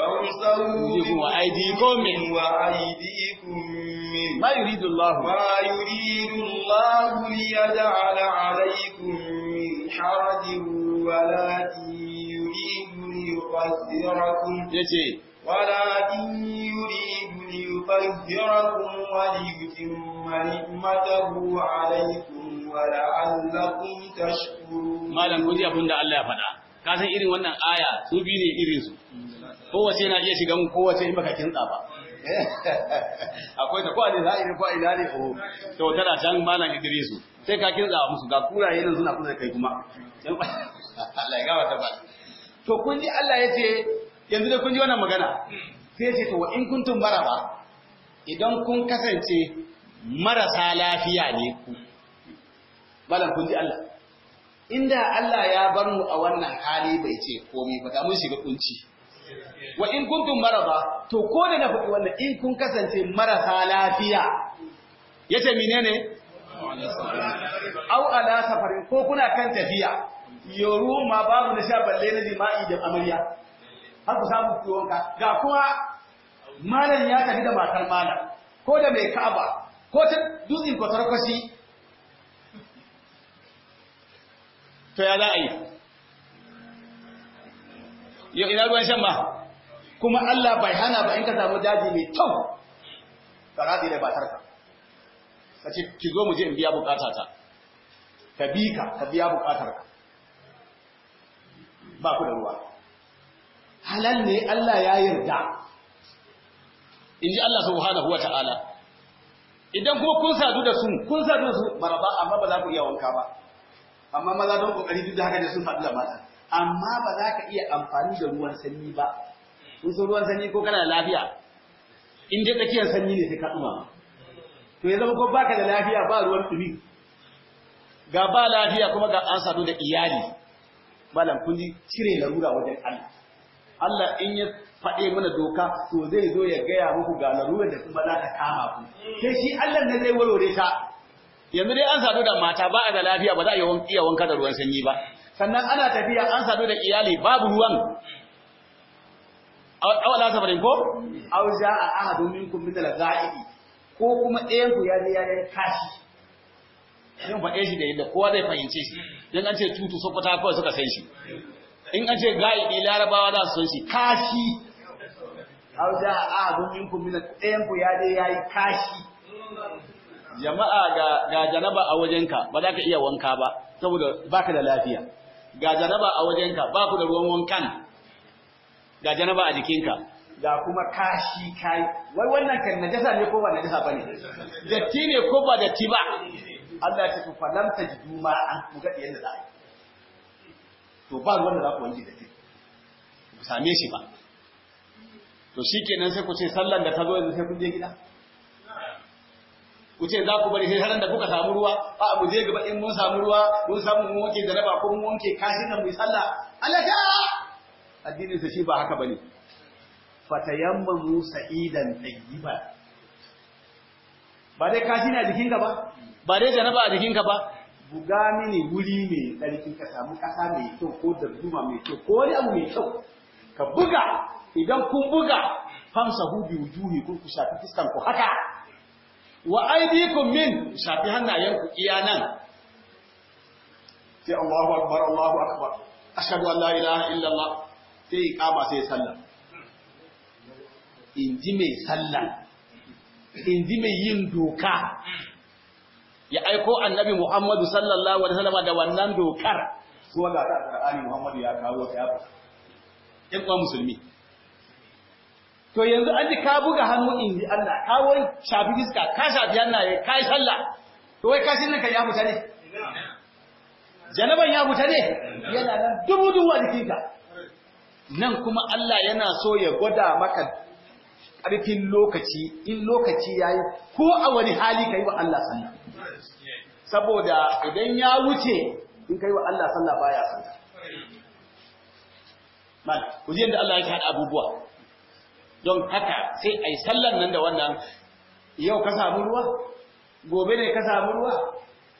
يريد الله ليجعل ban so bi ku فامسوا يريدكم وأيديكم منه. وأيديكم منه ma yuridu Allah ما يريد الله ليجعل عليكم من حرج ولكن يريد ليطهركم yace ولكن يريد ليطهركم وليتم نعمته عليكم ولعلكم تشكرون malam kuji abin da Allah ya faɗa ka san irin wannan aya su biyu ne irin su kowace na iya shiga mun kowace in baka kintsa ba. Akwai ta ne za a yi ina ne? Oh. To tana can malam Idrisu. Sai ka kinza musu ga kuraye nan suna kusa kai kuma. Allah ya gawa ta ba to kun ji Allah ya ce yanzu da kun ji wannan magana. Sai ya ce to in kuntum maraba idan kun kasance marasa lafiya ne ku. Malam kun ji Allah. Inda Allah ya bar mu a wannan hali bai ce komai ba da mun shiga kunci. Wa in kuntum maraba to ko da na faɗi wannan in kun kasance marasa lafiya ya ce menene? Au ala safarin ko kuna kan tafiya yoru ma babu na sha balle na jima'i da amarya. Har ku samu tuwonka ga kuma malam ya tafi da matar malam ko da mai ka'aba ko ta dutsen kwatarkwashi. To ya za a yi? Yau ina ruwan shan ma? Kuma Allah bai hana ba in ka samu daji mai kyau ka radi da batarka ka ce ki zo mu je in biya bukatata. Ka bi ka ka biya bukatarka. Ba ku da ruwa. Halal ne Allah ya yarda. In ji Allah subhanahu wa ta'ala. Idan kuma kun sadu da su kun sadu da su maraba amma ba za ku iya wanka ba. Amma maza don ƙoƙari duk da haka ne sun sadu da mata. Amma ba za ka iya amfani da ruwan sanyi ba. Kun san ruwan sanyi ko kana da lafiya? In dai tsakiyar sanyi ne sai ka dumama to ya zama ko baka da lafiya ba ruwan dumi ga ba lafiya kuma ga an sadu da iyali. Malam kun ji cire larura wajen Allah. Allah in ya faɗe mana doka to zai zo ya gaya muku ga larurar da kuma za ta kama ku. Sai shi Allah ne zai warware ta. Yanzu dai an sadu da mata ba a da lafiya ba za a iya wanka da ruwan sanyi ba. Sannan ana tafiya an sadu da iyali babu ruwan. Awala safarin ko? Aw jaa ahadun minkum min al-ghaibi ko kuma ɗayan ku ya ya yi kashi. Yin faɗe shi da yadda kowa zai fahimce shi. Dan an ce tutu sokota kawai suka san shi. In an ce gaibi larabawa za su san shi. Kashi. Aw jaa ahadun minkum min ɗayan ku ya je ya yi kashi. Jama'a ga ga janaba a wajenka ba za ka iya wanka ba saboda baka da lafiya. Ga janaba a wajenka ba ku da ruwan wankan. Ga janaba a jikinka. Ga kuma kashi kai wai wannan kan najasa ne ko ba najasa ba ne datti ne ko ba datti ba? Allah ya ce fa lam tajidu ma an ku ga yanda za a yi. To ba ruwan da za ku wanke datti. Ku same shi ba. To shikenan sai ku ce sallan da ta zo yanzu sai kun je gida. Ku ce za ku bari sai sanar da kuka samu ruwa a mu je gaba in mun samu ruwa mun samu mun wanke da raba ko mun wanke kashin nan mu yi sallah. Allah ta addinin sa shi ba haka ba ne. Fatayammamu sa'idan tayyiban. Ba dai kashi na jikinka ba? Ba dai janaba a jikinka ba? Buga mini wuri mai tsarki ka samu kasa mai kyau ko darduma mai kyau ko wani abu mai kyau ka buga. Idan kun buga famsahu bi wujuhi kun ku shafi fiskan ku haka. Wa aidikum min shafi hannayenku iya nan. Sai Allahu akbar Allahu akbar. Ashhadu an la ilaha illa Allah sai iqama sai sallah. Inji mai sallah. Inji mai yin doka. Ya aiko annabi Muhammadu sallallahu alaihi wasallam da wannan dokar. Ko ga Qur'ani Muhammadu ya kawo ta ya kuma musulmi. To yanzu an ji ka buga hannu in ji Allah ka wai shafi fiska ka shafi hannaye ka yi sallah. To wai kashin nan kan ya fita ne? Janaban ya fita ne? Yana nan dubu dubu a jikinka. Nan kuma Allah yana so ya gwada maka ƙarfin lokaci in lokaci ya yi ko a wani hali ka yi wa Allah sallah. Saboda idan ya wuce in ka yi wa Allah sallah baya sallah. Man ku ji yadda Allah ya haɗa abubuwa. Don haka sai a yi sallan nan da wannan. Yau ka samu ruwa? Gobe ne ka samu ruwa?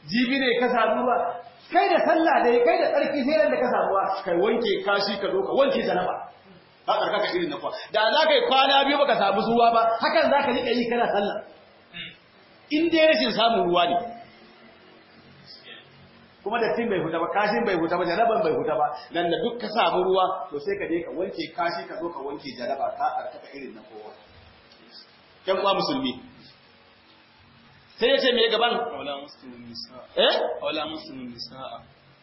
Jibi ne ka samu ruwa? Kai da sallah dai kai da tsarki sai da ka samu ruwa. Kai wanke kashi ka zo ka wanke janaba. Ba kar ka ka irin na kwa da za ka yi kwana biyu baka samu ruwa ba hakan za ka riƙa yi kana sallah. In dai rashin samun ruwa ne. Kuma da tin bai huta ba kashin bai huta ba janaban bai huta ba. Nan da duk ka samu ruwa to sai ka je ka wanke kashi ka zo ka wanke janaba ka karkata irin na kowa. Yan uwa musulmi. Sai ya ce me gaban? Aula muslimun nisa. eh? Aula muslimun nisa.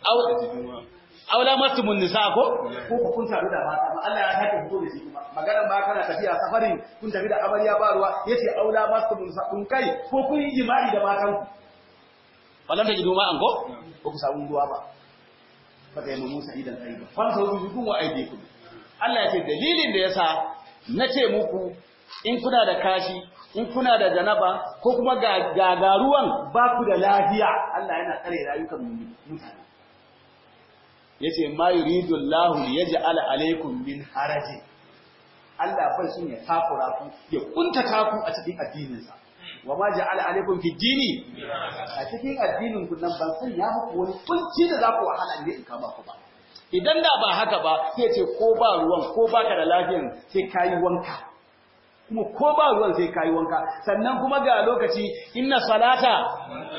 Au- Jiduma. aula mastumun nisa ko? Ko ku kun sadu da mata ba Allah ya sake fito da shi kuma. Maganar ba kana tafiya safarin kun tafi da amarya ba ruwa ya ce aula mastumun nisa kun kai ko kun yi jima'i da matan ku falan ta gido ma an ko? Ba ku samu ruwa ba. Fa ta yammu Musa idan tsayi fa sa wujukum wa aydikum Allah ya ce dalilin da yasa nace muku in kuna da kashi in kuna da janaba ko kuma ga gagaruwan ba ku da lafiya Allah yana tsare rayukan mutane. Yace ma yuridu Allah li yaj'ala alaykum min haraji. Allah bai sun ya takura ku ya kuntata ku a cikin addininsa. Wa ma ja'ala alaykum fi dini. A cikin addinin ku nan ban san ya muku wani kunci da za ku wahala ne in kama ku ba. Idan da ba haka ba sai ce ko ba ruwan ko baka da lafiyan sai kayi wanka. Kuma ko ba ruwan sai kayi wanka. Sannan kuma ga lokaci inna salata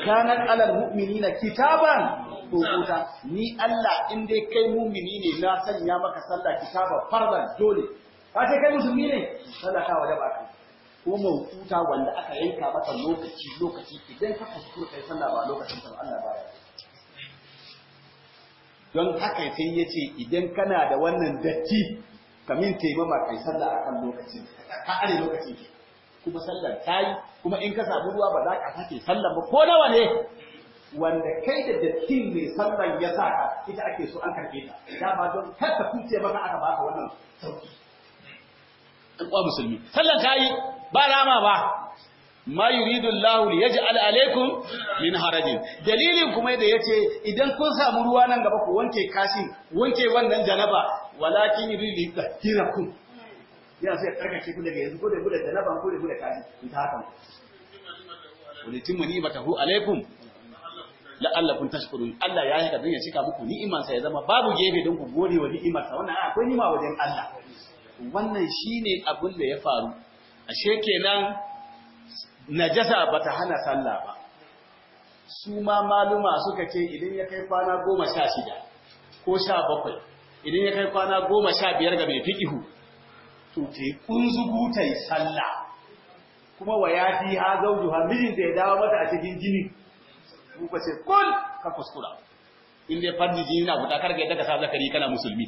kanat alal mu'minina kitaban hukuta ni Allah in dai kai mu'mini ne na sanya maka sallah kitaba fardan dole. Ka ce kai musulmi ne? Sallah ta wajaba ka. Ko mawkuta wanda aka yanka maka lokaci lokaci idan ka kuskura kai sallah ba lokacin ta Allah ba ya don haka sai ya ce idan kana da wannan datti kamin taimama kai sallah akan lokacin ka. Are lokacin kuma sallar tayi kuma in ka samu ruwa ba za ka sake sallar ba ko nawa ne? Wanda kai da dattin mai sallar ya sa ka ita ake so an karɓe ta. Dama don kar ka kuce maka aka baka wannan sauƙi an kwa musulmi sallar tayi ba rama ba. Ma yuridu Allah li yaj'al alaykum min harajin. Dalilin kuma da ya ce idan kun samu ruwa nan gaba ku wanke kashin wanke wannan janaba walakin yuridu li tahirakum yana sai karkace ku daga yanzu ko da ku da janaba ko da ku da kashi in ta hakan. Walitimma ni'matahu alaykum la'allakum tashkurun. Allah ya yi ka don ya cika muku ni'imansa ya zama babu gefe don ku gode wa ni'imarsa. Wannan akwai ni'ima wajen Allah. Wannan shine abin da ya faru. Ashe kenan najasa bata hana sallah ba. Su ma maluma suka ce idan ya kai kwana goma sha shida ko sha bakwai idan ya kai kwana goma sha biyar ga mai fiƙihu to te kunzugu ta yi sallah. Kuma wa ya fi ha zauju ha mijinta ya dawo mata a cikin jini. Kuka ce kun ka kuskura. In dai farji jini na guda kar ka yadda ka sa zakari kana musulmi.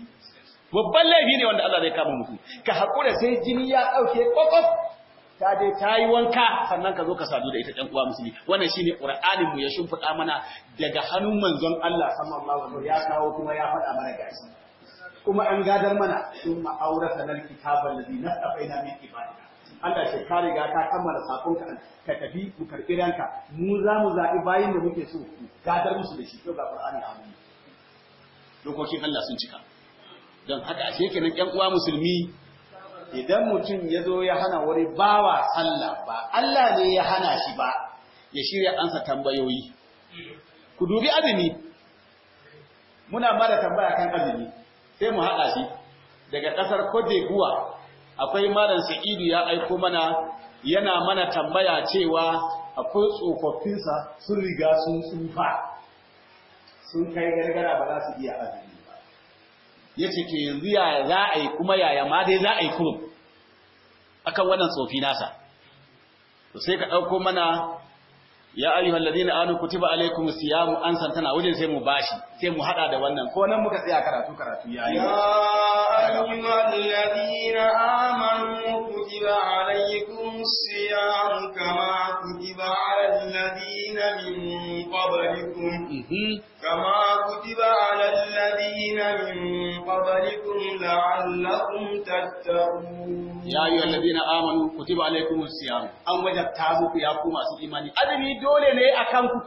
Babban laifi ne wanda Allah zai kama mutu ka haƙura sai jini ya ɗauke ƙwaƙwaf. Ta dai ta yi wanka sannan ka zo ka sadu da ita ɗan uwa musulmi. Wannan shine qur'anin mu ya shimfiɗa mana daga hannun manzon Allah sallallahu alaihi wasallam ya kawo kuma ya faɗa mana gashi. Kuma an gadar mana sun ma'aurata nal kitabal ladhi nasafaina min ibadina Allah ce ka riga ka kammala saƙon ka tafi mu karɓi ranka. Mu za mu zaɓi bayin da muke so gadar musu da shi. To ga qur'ani a mu dokokin Allah sun cika. Don haka ashe kenan ƴan uwa musulmi idan mutum ya zo ya hana wani bawa sallah ba Allah ne ya hana shi ba ya shirya ansa tambayoyi. Ku dubi azumi. Muna mara tambaya kan azumi sai mu haɗa shi. Daga ƙasar Cote d'Ivoire akwai malam Sa'idu ya aiko mana yana mana tambaya cewa akwai tsofaffinsa sun riga sun tsufa. Sun kai gargara ba za su iya azumi. Ya ce ke yanzu yaya za a yi kuma yaya ma dai za a yi kurum? Akan wannan tsofi nasa. To sai ka ɗauko mana ya ayyuhal ladina amanu kutiba alaykum siyamu an santana. Wajen sai mu bashi sai mu hada da wannan. Ko nan muka tsaya karatu karatu yayi ya ayyuhal ladina amanu kutiba alaykum siyamu kama kutiba alal ladina min qablikum. Kama kutiba alal ladina min qablikum la'allakum tattaqun ya ayyuhal ladina amanu kutiba alaykumus siyam an wajabta muku ya ku masu imani azumi dole ne akan ku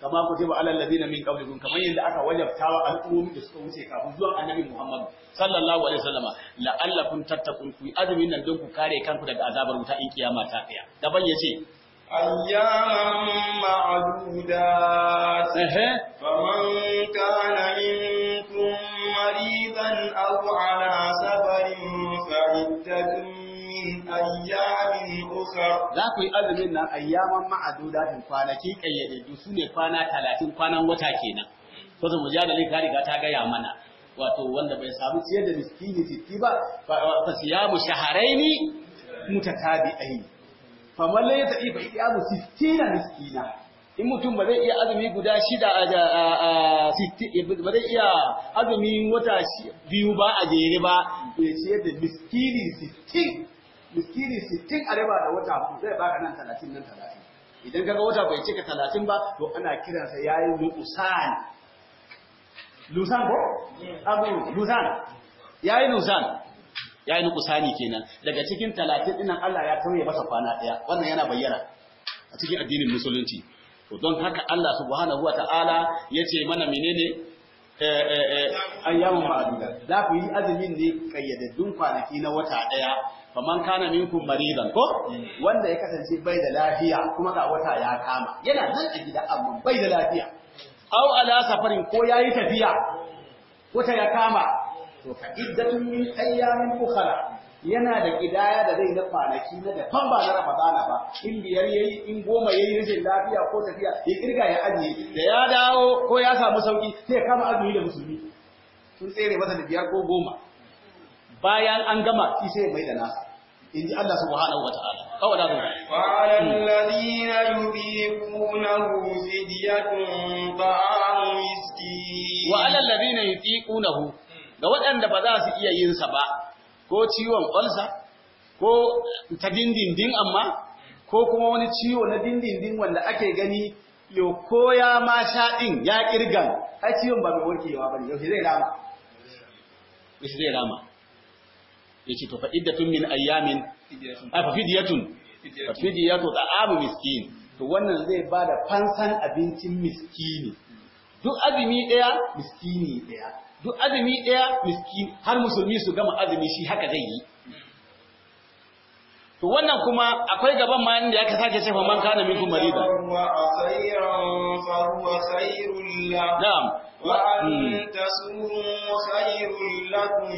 kama kutiba alal ladina min qablikum kamar yadda aka wajabta wa al'ummomi da suka wuce kafin zuwan annabi Muhammad sallallahu alaihi wasallama la'allakum tattaqun ku azumin nan don ku kare kanku daga azabar wuta in kiyama ta tsaya daban ya ce ayyaman ma'dudat ku yi azumin nan ayyaman ma'adudatin kwanaki kayyadaddu su ne kwana talatin kwanan wata kenan. Kusa mujadalin ta riga ta gaya mana wato wanda bai samu ciyar da miskini sitti ba fa siyamu shaharaini mutatabi'ain. Fa man la yata'i fa iyamu sittina miskina. In mutum ba zai iya azumi guda shida a ba zai iya azumi wata biyu ba a jere ba ya ciyar da miskini sittin. Miskini sittin a raba da wata huɗu zai baka nan talatin nan talatin. Idan kaga wata bai cika talatin ba to ana kiransa yayi nuqsan lusan ko? Abu lusan yayi lusan yayi nuqsani kenan. Daga cikin talatin ɗin nan Allah ya tauye masa kwana ɗaya wannan yana bayyana a cikin addinin musulunci. To don haka Allah subhanahu wataala ya ce mana menene? Ayyamun ma'aduda za ku yi azumin ne kayyadaddun kwanaki na wata ɗaya faman kana minkum maridan ko? Wanda ya kasance bai da lafiya kuma ga wata ya kama yana nan a gida amma bai da lafiya. Aw ala safarin ko yayi tafiya wata ya kama to fa iddatun min ayyamin ukhra yana da kidaya da zai na kwanaki na da fan ba na ramadana ba. In biyar yayi in goma yayi rashin lafiya ko tafiya ya ƙirga ya ajiye. Da ya dawo ko ya samu sauƙi sai ya kama azumi da musulmi. Sun tsere masa da biyar ko goma. bayan an gama shi sai mai da nasa. In ji Allah subhanahu wa ta'ala. Kawai da zuwa qala hmm. alladhina yutiqunahu fidyatun ta'amu miskin. Wa 'ala alladhina yutiqunahu ga waɗanda ba za su iya yin sa ba ko ciwon ulsa ko ta dindindin amma ko kuma wani ciwo na dindindin wanda ake gani yo ko ya ma sha din ya kirgan ai ciwon ba mai warkewa ba ne yau zai rama? Zai rama? ya ce to fa iddatun min ayyamin fa ah, fidyatun. Fa fidyatu miskin. To wannan zai ba da fansan abincin miskini. Duk azumi ɗaya miskini ɗaya duk azumi ɗaya miskin har musulmi su gama azumi shi haka zai yi. To wannan kuma akwai gaban ma inda yake sake cewa man kana min minkum marida na'am. Wa an hmm. tasuru khairul lakum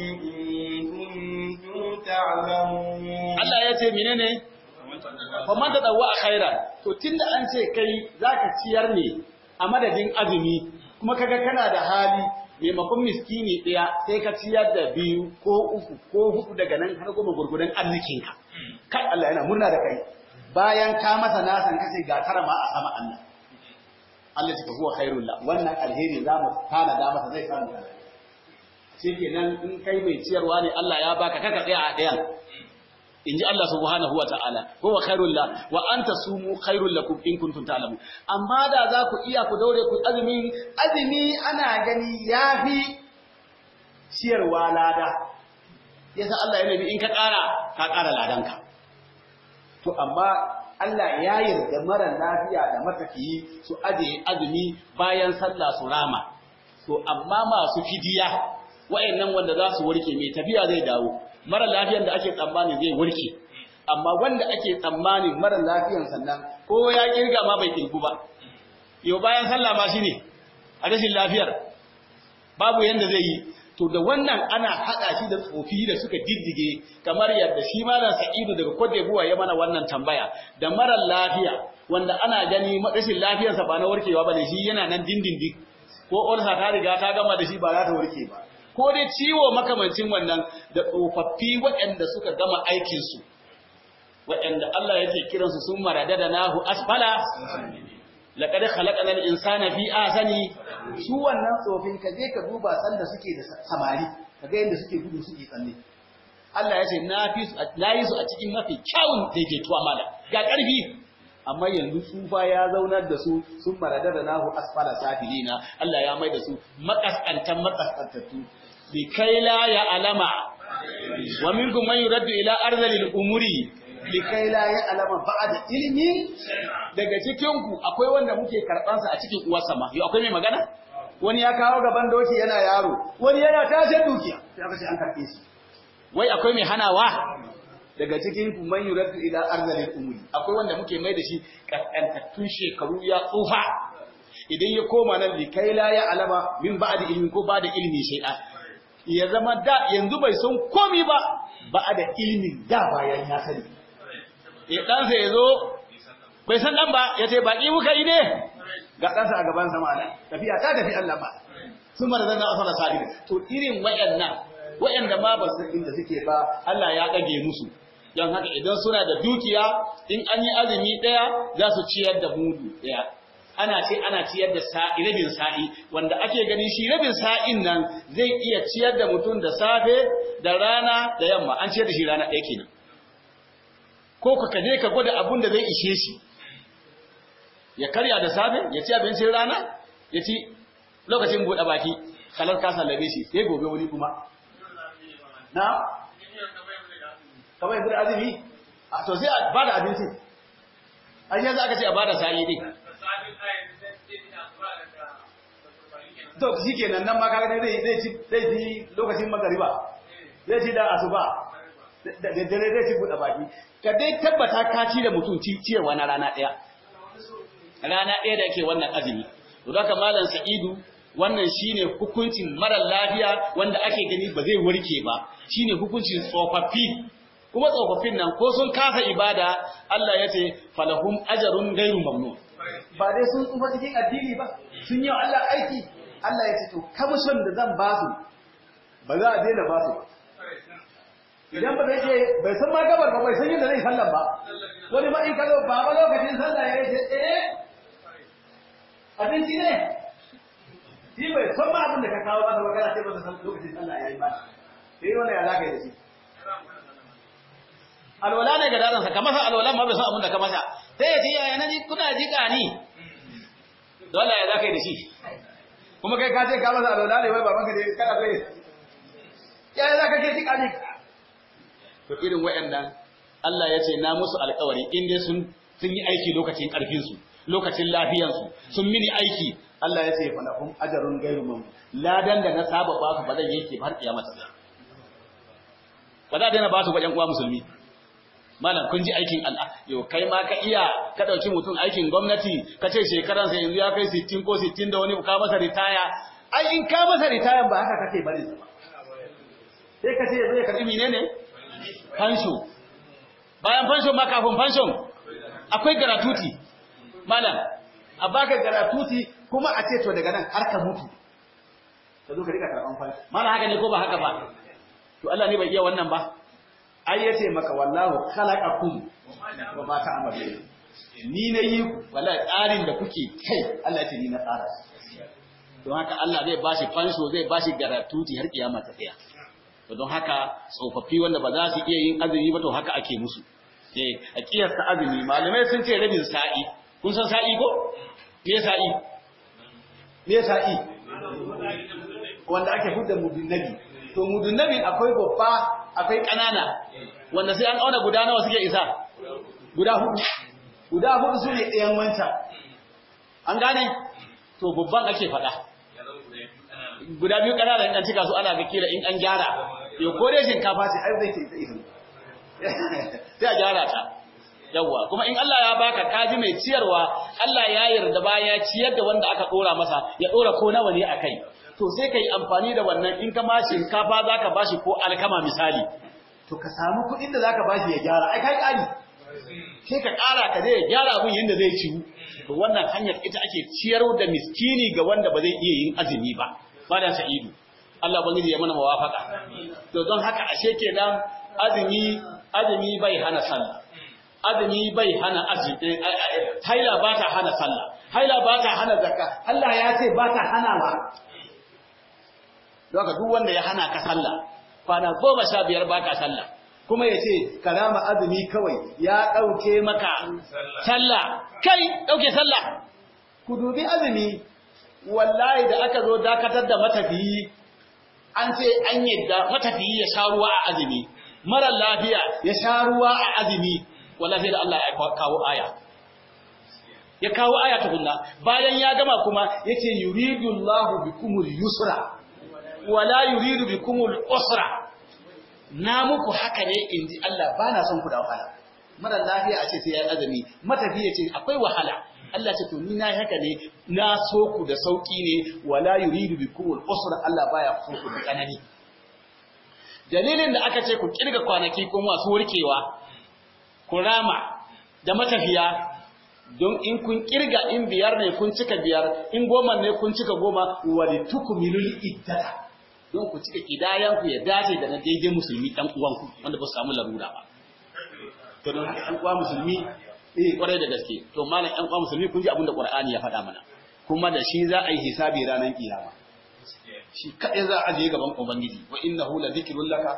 Allah ya ce menene? Faman da dawa a khaira to tunda an ce kai za ka ciyar ne a madadin azumi kuma kaga kana da hali maimakon miskini ɗaya sai ka ciyar da biyu ko uku ko huɗu daga nan har goma gurgudan arzikinka. Kai Allah yana murna da kai. Bayan ka masa nasan kace ga tara ma a sama Allah. Allah ta huwa khairul la wannan alheri za mu tana da masa zai samu. Shikenan in kai mai ciyarwa ne Allah ya baka kaka tsaya a ɗayan in ji Allah subhanahu wa ta'ala, huwa khairul la, wa an ta sumu khairul lakum in kuntum ta'lamu. Amma da za ku iya ku daure ku azumi, azumi ana gani ya fi ciyarwa lada. Yasa Allah ya nabi in ka ƙara, ka ƙara ladanka. To, amma Allah ya yarda mara lafiya da matafiyi su aje azumi bayan sallah su rama. To, amma masu fidiya, wa'annan wanda za su warke mai tafiya zai dawo. mara lafiyan da ake tsammani zai warke. Amma wanda ake tsammani mara lafiyan sannan ko ya ƙirga ma bai kirgu ba. Yau bayan sallah ma shine a rashin lafiyar babu yanda zai yi. To da wannan ana hada shi da tsofi da suka diddige kamar yadda shi malam Sa'idu daga Cote d'Ivoire ya mana wannan tambaya. Da mara lafiya wanda ana gani rashin lafiyarsa ba na warkewa ba ne shi yana nan dindindin. Ko ulsa ta riga ta gama da shi ba za ta warke ba. Ko dai ciwo makamancin wannan da tsofaffi waɗanda suka gama aikinsu waɗanda Allah yake kiransu sun marada da nahu asfala. Laqad khalaqnal insana fi ahsani. Su wannan tsofin ka je ka duba sanda suke da samari kaga yanda suke gudu suke tsalle. Allah ya ce na yi su a cikin mafi kyawun daidaituwa mala ga ƙarfi. Amma yanzu tsufa ya zaunar da su sun marada da nahu asfala safilina. Allah ya mai da su makaskantan makaskantattu. Kai la ya alama wa minkum man yuraddu ila arzalil umuri li kai la ya daga cikin akwai wanda muke karɓan sa a cikin uwar sama yau akwai mai magana wani ya kawo gaban doki yana yaro wani yana dukiya sai aka ce an karɓe shi wai akwai mai hanawa daga cikin ku man yuraddu ila arzalil umuri akwai wanda muke mai da shi kaskantattun shekaru ya tsufa idan ya koma nan li kai la ya alama min ba'da ilmi ko ba'da ilmi shay'a ya zama da yanzu bai san komi ba ba da ilimin da bayan ya sani. Ya ɗansa ya zo bai san ɗan ba ya ce baƙi muka yi ne? Ga ɗansa a gaban sama nan tafiya ta tafi Allah ba. Sun mara zan a sana sadi to irin wayannan wayanda ma ba su inda suke ba Allah ya ɗage musu. Don haka idan suna da dukiya in an yi azumi ɗaya za su ciyar da mudu ɗaya. Ana ce ana ciyar da sa'i rabin sa'i. Wanda ake gani shi rabin sa'in nan zai iya ciyar da mutum da safe da rana da yamma. An ciyar da shi rana ɗaya kenan. Ko ka kaje ka gwada abun da zai ishe shi. Ya karya da safe ya ci abincin rana ya ci lokacin buɗe baki. Kalar ka sallame shi sai gobe wani kuma. Na? Kamar yanzu da azumi? A to sai a ba da abinci. An yanzu aka ce a ba da sa'i din to shi kenan nan ma kaga dai zai ci zai ci lokacin magariba zai ci da asuba da dare zai ci buɗe baki. Ka dai tabbata ka ci da mutum ci ciyarwa na rana ɗaya. Rana ɗaya da ke wannan azumi. To haka malam sa'idu wannan shine hukuncin mara lafiya wanda ake gani ba zai warke ba. Shine hukuncin tsofaffi. Kuma tsofaffin nan ko sun kasa ibada Allah ya ce falahum ajrun ghairu mamnun. Ba dai sun tsufa cikin addini ba sun yi Allah aiki. Allah ya ce to kamishon da zan ba su ba za a daina ba su ba. Idan ba zai bai san ma gabar ba bai san yadda zai sallan ba. Wani ma in kazo ba ba lokacin sallah ya ce eh abinci ne. Shi bai san ma abin da ka kawo masa magana ce ba san lokacin sallah ya yi ba. Sai wani ya zaka da shi. Alwala ne ga dadansa ka masa alwalan ma bai san abin da ka masa. Sai ya ce yaya na ji kuna jika ni. Dole ya zaka yi da shi. Kuma kai ka ce ka masa alwala ne wai babanka ne kana so yaya zaka ke jika ni? To irin wayannan Allah ya ce na musu alƙawari in dai sun sun yi aiki lokacin ƙarfin su lokacin lafiyan su sun mini aiki. Allah ya ce fa lahum ajrun ghairu mamnun ladan da na saba ba su ba zan yanke har kiyama ta ba za daina ba su ba ƴan uwa musulmi. Malam kun ji aikin Allah. Yo kai ma ka iya ka ɗauki mutum aikin gwamnati ka ce shekaran sa yanzu ya kai 60 ko 60 da wani ka masa ritaya. Ai in ka masa ritayan ba haka kake bari sa sai ka ce zai karɓi menene fansho. Bayan fansho ma kafin fanshon? Akwai garatuti. Malam a baka garatuti kuma a ce to daga nan har ka mutu. Ka zo ka riƙa karɓan fansho. Malam haka ne ko ba haka ba? To Allah ne bai iya wannan ba. Ai ya ce maka wallahu khalaqakum wa ma ta'malun. Ni na yi wallahi tsarin da kuke kai Allah ce ni na tsara don haka Allah zai bashi fansho zai bashi garatuti har kiyama ta tsaya. To don haka tsofaffi wanda ba za su iya yin azumi ba to haka ake musu. Eh a kiyasta azumi malamai sun ce rabin sa'i. Kun san sa'i ko? Me sa'i? Me sa'i? Wanda ake hudda mudun nabi to mudun nabi akwai babba akwai kanana wanda sai an auna guda nawa suke isa? Guda huɗu guda huɗu su ne ɗayan wancan. An gane? To babban ake faɗa. Guda biyu kanana in cika su ana ga kila in an gyara. Yo ko dai shinkafa ce ai zai ce sai sai a gyara ta. Yawwa kuma in Allah ya baka kaji mai ciyarwa Allah ya yarda ba ya ciyar da wanda aka dora masa ya dora ko nawa ne akai to sai kai amfani da wannan in ka ma shinkafa zaka bashi ko alkama misali. To ka samu kuɗin da zaka bashi ya gyara. Ai kai kari sai ka ƙara ka ya gyara abin yanda zai ciwu. To wannan hanyar ita ake ciyar da miskini ga wanda ba zai iya yin azumi ba. Malam sa'idu Allah bangiji ya mana mawafaka to don haka ashe kenan azumi azumi bai hana sallah. Azumi bai hana azumi haila ba ta hana sallah. Haila ba ta hana zakka. Allah ya ce ba ta hanawa. Don duk wanda ya hana ka sallah kwana goma sha biyar ba ka sallah. Kuma ya ce karama azumi kawai ya ɗauke maka sallah. Kai ɗauke sallah. Ku dubi azumi. Wallahi da aka zo dakatar da matafiyi an ce an yadda matafiyi ya sha ruwa a azumi. Marar lafiya ya sha ruwa a azumi. Wallahi da Allah ya kawo aya. Ya kawo aya tukunna. Bayan ya gama kuma ya ce yuridullahu bikumul yusra. Wala yuridu bikumul usra. Na muku haka ne inji Allah bana son ku da wahala. Marar lafiya a ce sai ya azumi matafiya ce akwai wahala. Allah ce to ni na haka ne na so ku da sauƙi ne wala yuridu bikum al-usra Allah baya so ku da tsanani. Dalilin da aka ce ku ƙirga kwanaki ko masu warkewa ku rama da matafiya don in kun ƙirga in biyar ne kun cika biyar in goma ne kun cika goma wali tukmilul iddata. Don ku cika kidayan ku ya dace da na daidai musulmi dan uwanku wanda ba su samu larura ba. To don haka uwa musulmi eh ƙwarai da gaske. To malam ɗan uwa musulmi kun ji abin da Qur'ani ya faɗa mana. Kuma da shi za a yi hisabi ranar kiyama. Shi kadai za a je gaban ubangiji. Wa innahu la dhikrun laka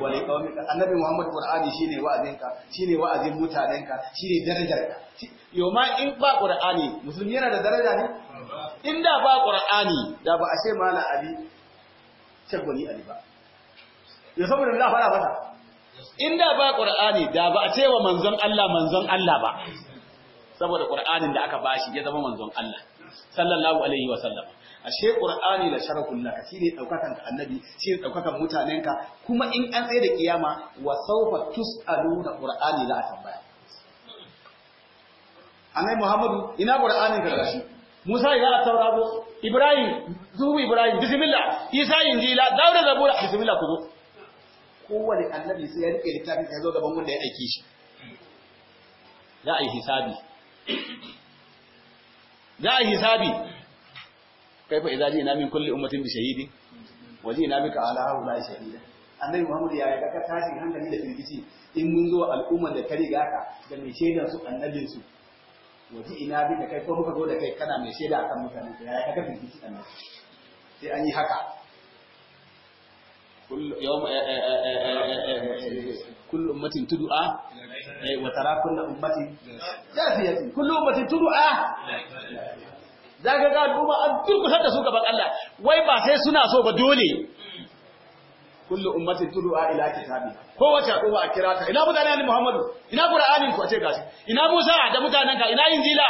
wa liqaumika annabi muhammad qur'ani shine wa'azinka shine wa'azin mutanenka shine darajarka. Yau ma in ba qur'ani musulmi yana da daraja ne? Inda ba qur'ani da ba a ce mala ali shaggoni ali ba. Ya saboda Allah fara mata inda ba qur'ani da ba a ce wa manzon Allah manzon Allah ba. Saboda qur'anin da aka bashi ya zama manzon Allah sallallahu alaihi wa sallam. Ashe qur'ani la sharafun laka shine daukakan ka annabi shine daukakan mutanenka kuma in an tsaye da kiyama wa sawfa tusaluna qur'ani la tambaya. Annabi muhammadu ina qur'anin ka gashi? Musa ina at-taura zo ibrahim zuhu ibrahim bismillah. Isa injila dauda zabura bismillah ku zo. Kowane annabi sai ya riƙe littafin ya zo gaban wanda ya aike shi. Za a yi hisabi. Za a yi hisabi. Kaifa idza ji'na min kulli ummatin bi shahidin wa ji'na bika ala haula shahida. Annabi muhammad ya ga tashin hankali da firgici. In mun zo al'umman da ka riga ka da mai shaidar su annabin su wa ji'na bika kai ko muka zo da kai kana mai shaida akan mutane ya ga ka firgici annabi sai an yi haka kullu ummatin tud'a wa tara kullu ummatin jafiyatin kullu ummatin tud'a za ka ga al'umma an turkusar da su gaban Allah wai ba sai suna so ba dole kullu ummatin tud'a ila kitabi. Ko wace al'umma a kira ta. Ina mutanen annabi Muhammadu? Ina Qur'anin ku? A ce gashi. Ina Musa da mutanen ka? Ina Injila?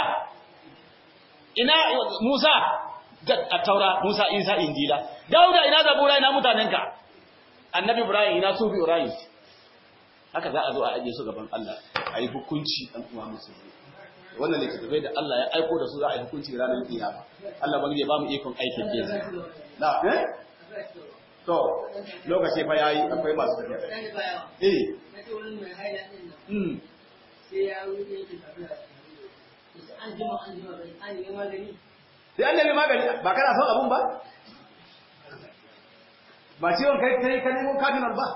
Ina Musa da at-Taura Musa Isa Injila? Dauda ina Zabura ina mutanen ka? Annabi Ibrahim ina Sufi Ibrahim? Haka za a zo a aje su gaban Allah ayi hukunci dan uwa musulmi. Wannan littattafai da Allah ya aiko da su za a yi hukunci ranar kiyama. Allah bani ya ba mu ikon aikin jinsi na eh? To lokaci fa yayi akwai masu tafiya. Eh. Mm sai an nemi magani. Ba kana son abun ba? Ba ciwon kai kai ka nemo kadinar ba?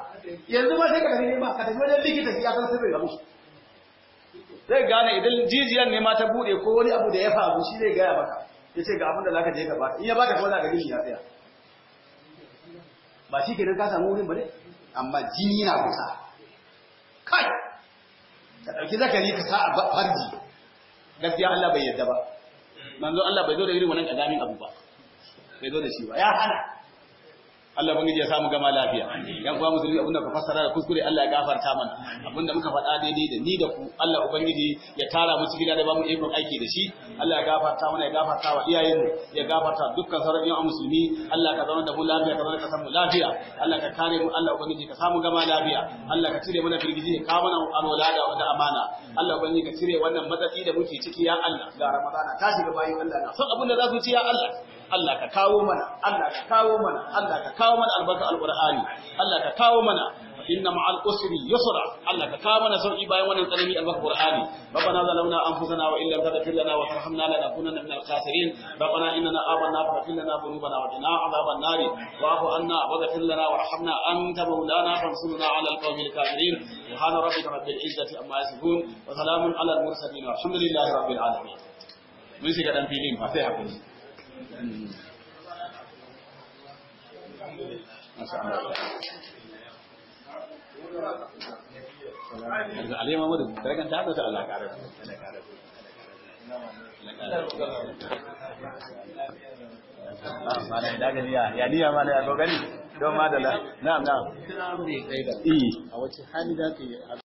Yanzu ma sai ka tafi nema ka tafi wajen likita ya san sirrin abu zai gane idan jijiyan ne ma ta buɗe ko wani abu da ya faru shi zai gaya maka. Ya ce ga abin da zaka je ka baka in ya baka kuma za ka gishi ya tsaya. Ba shi kenan ka samu wurin ba ne? Amma jini na kusa. Kai! Ka ɗauki zakari ka sa a farji. Gaskiya Allah bai yadda ba. Manzo Allah bai zo da irin wannan ƙazamin abu ba. Bai zo da shi ba. Ya hana. Allah bangiji ya samu gama lafiya. Yan uwa musulmi abin da ka fassara da kuskure Allah ya gafarta mana. Abinda muka faɗa daidai da ni da ku Allah ubangiji ya tara mu cikin da ba mu ikon aiki da shi. Allah ya gafarta mana ya gafarta wa iyayenmu ya gafarta dukkan sauran yan musulmi. Allah ka zama da mu lafiya ka zama ka samu lafiya. Allah ka kare mu Allah ubangiji ka samu gama lafiya. Allah ka cire mana firgizi ka mana alwala da wata amana. Allah ubangiji ka cire wannan matsatsi da muke ciki ya Allah. Ga Ramadana ta shiga bayin Allah na son abin da za su ci ya Allah. Allah ka kawo mana Allah ka kawo mana Allah ka kawo mana albarka alqur'ani Allah ka kawo mana. Inna ma'al usri yusra Allah ka kawo mana sauƙi bayan wannan tsanani albarka qur'ani rabbana zalamna anfusana wa illam taghfir lana wa tarhamna lanakunanna minal khasirin. Rabbana innana amanna faghfir lana dhunubana wa qina adhaban nar. Wa'fu anna waghfir lana warhamna anta mawlana fansurna 'ala alqawmil kafirin subhana rabbika rabbil izzati amma yasifun wa salamun 'alal mursalin walhamdulillahi rabbil alamin. Mun shiga dan filin fa sai haƙuri. Alima Mudu, kan ta ta Allah kare. Ah, mana da gani ya, ya niya mana ya ƙoƙari. Don madala. Na'am, na'am. Eh, a wace hali da ke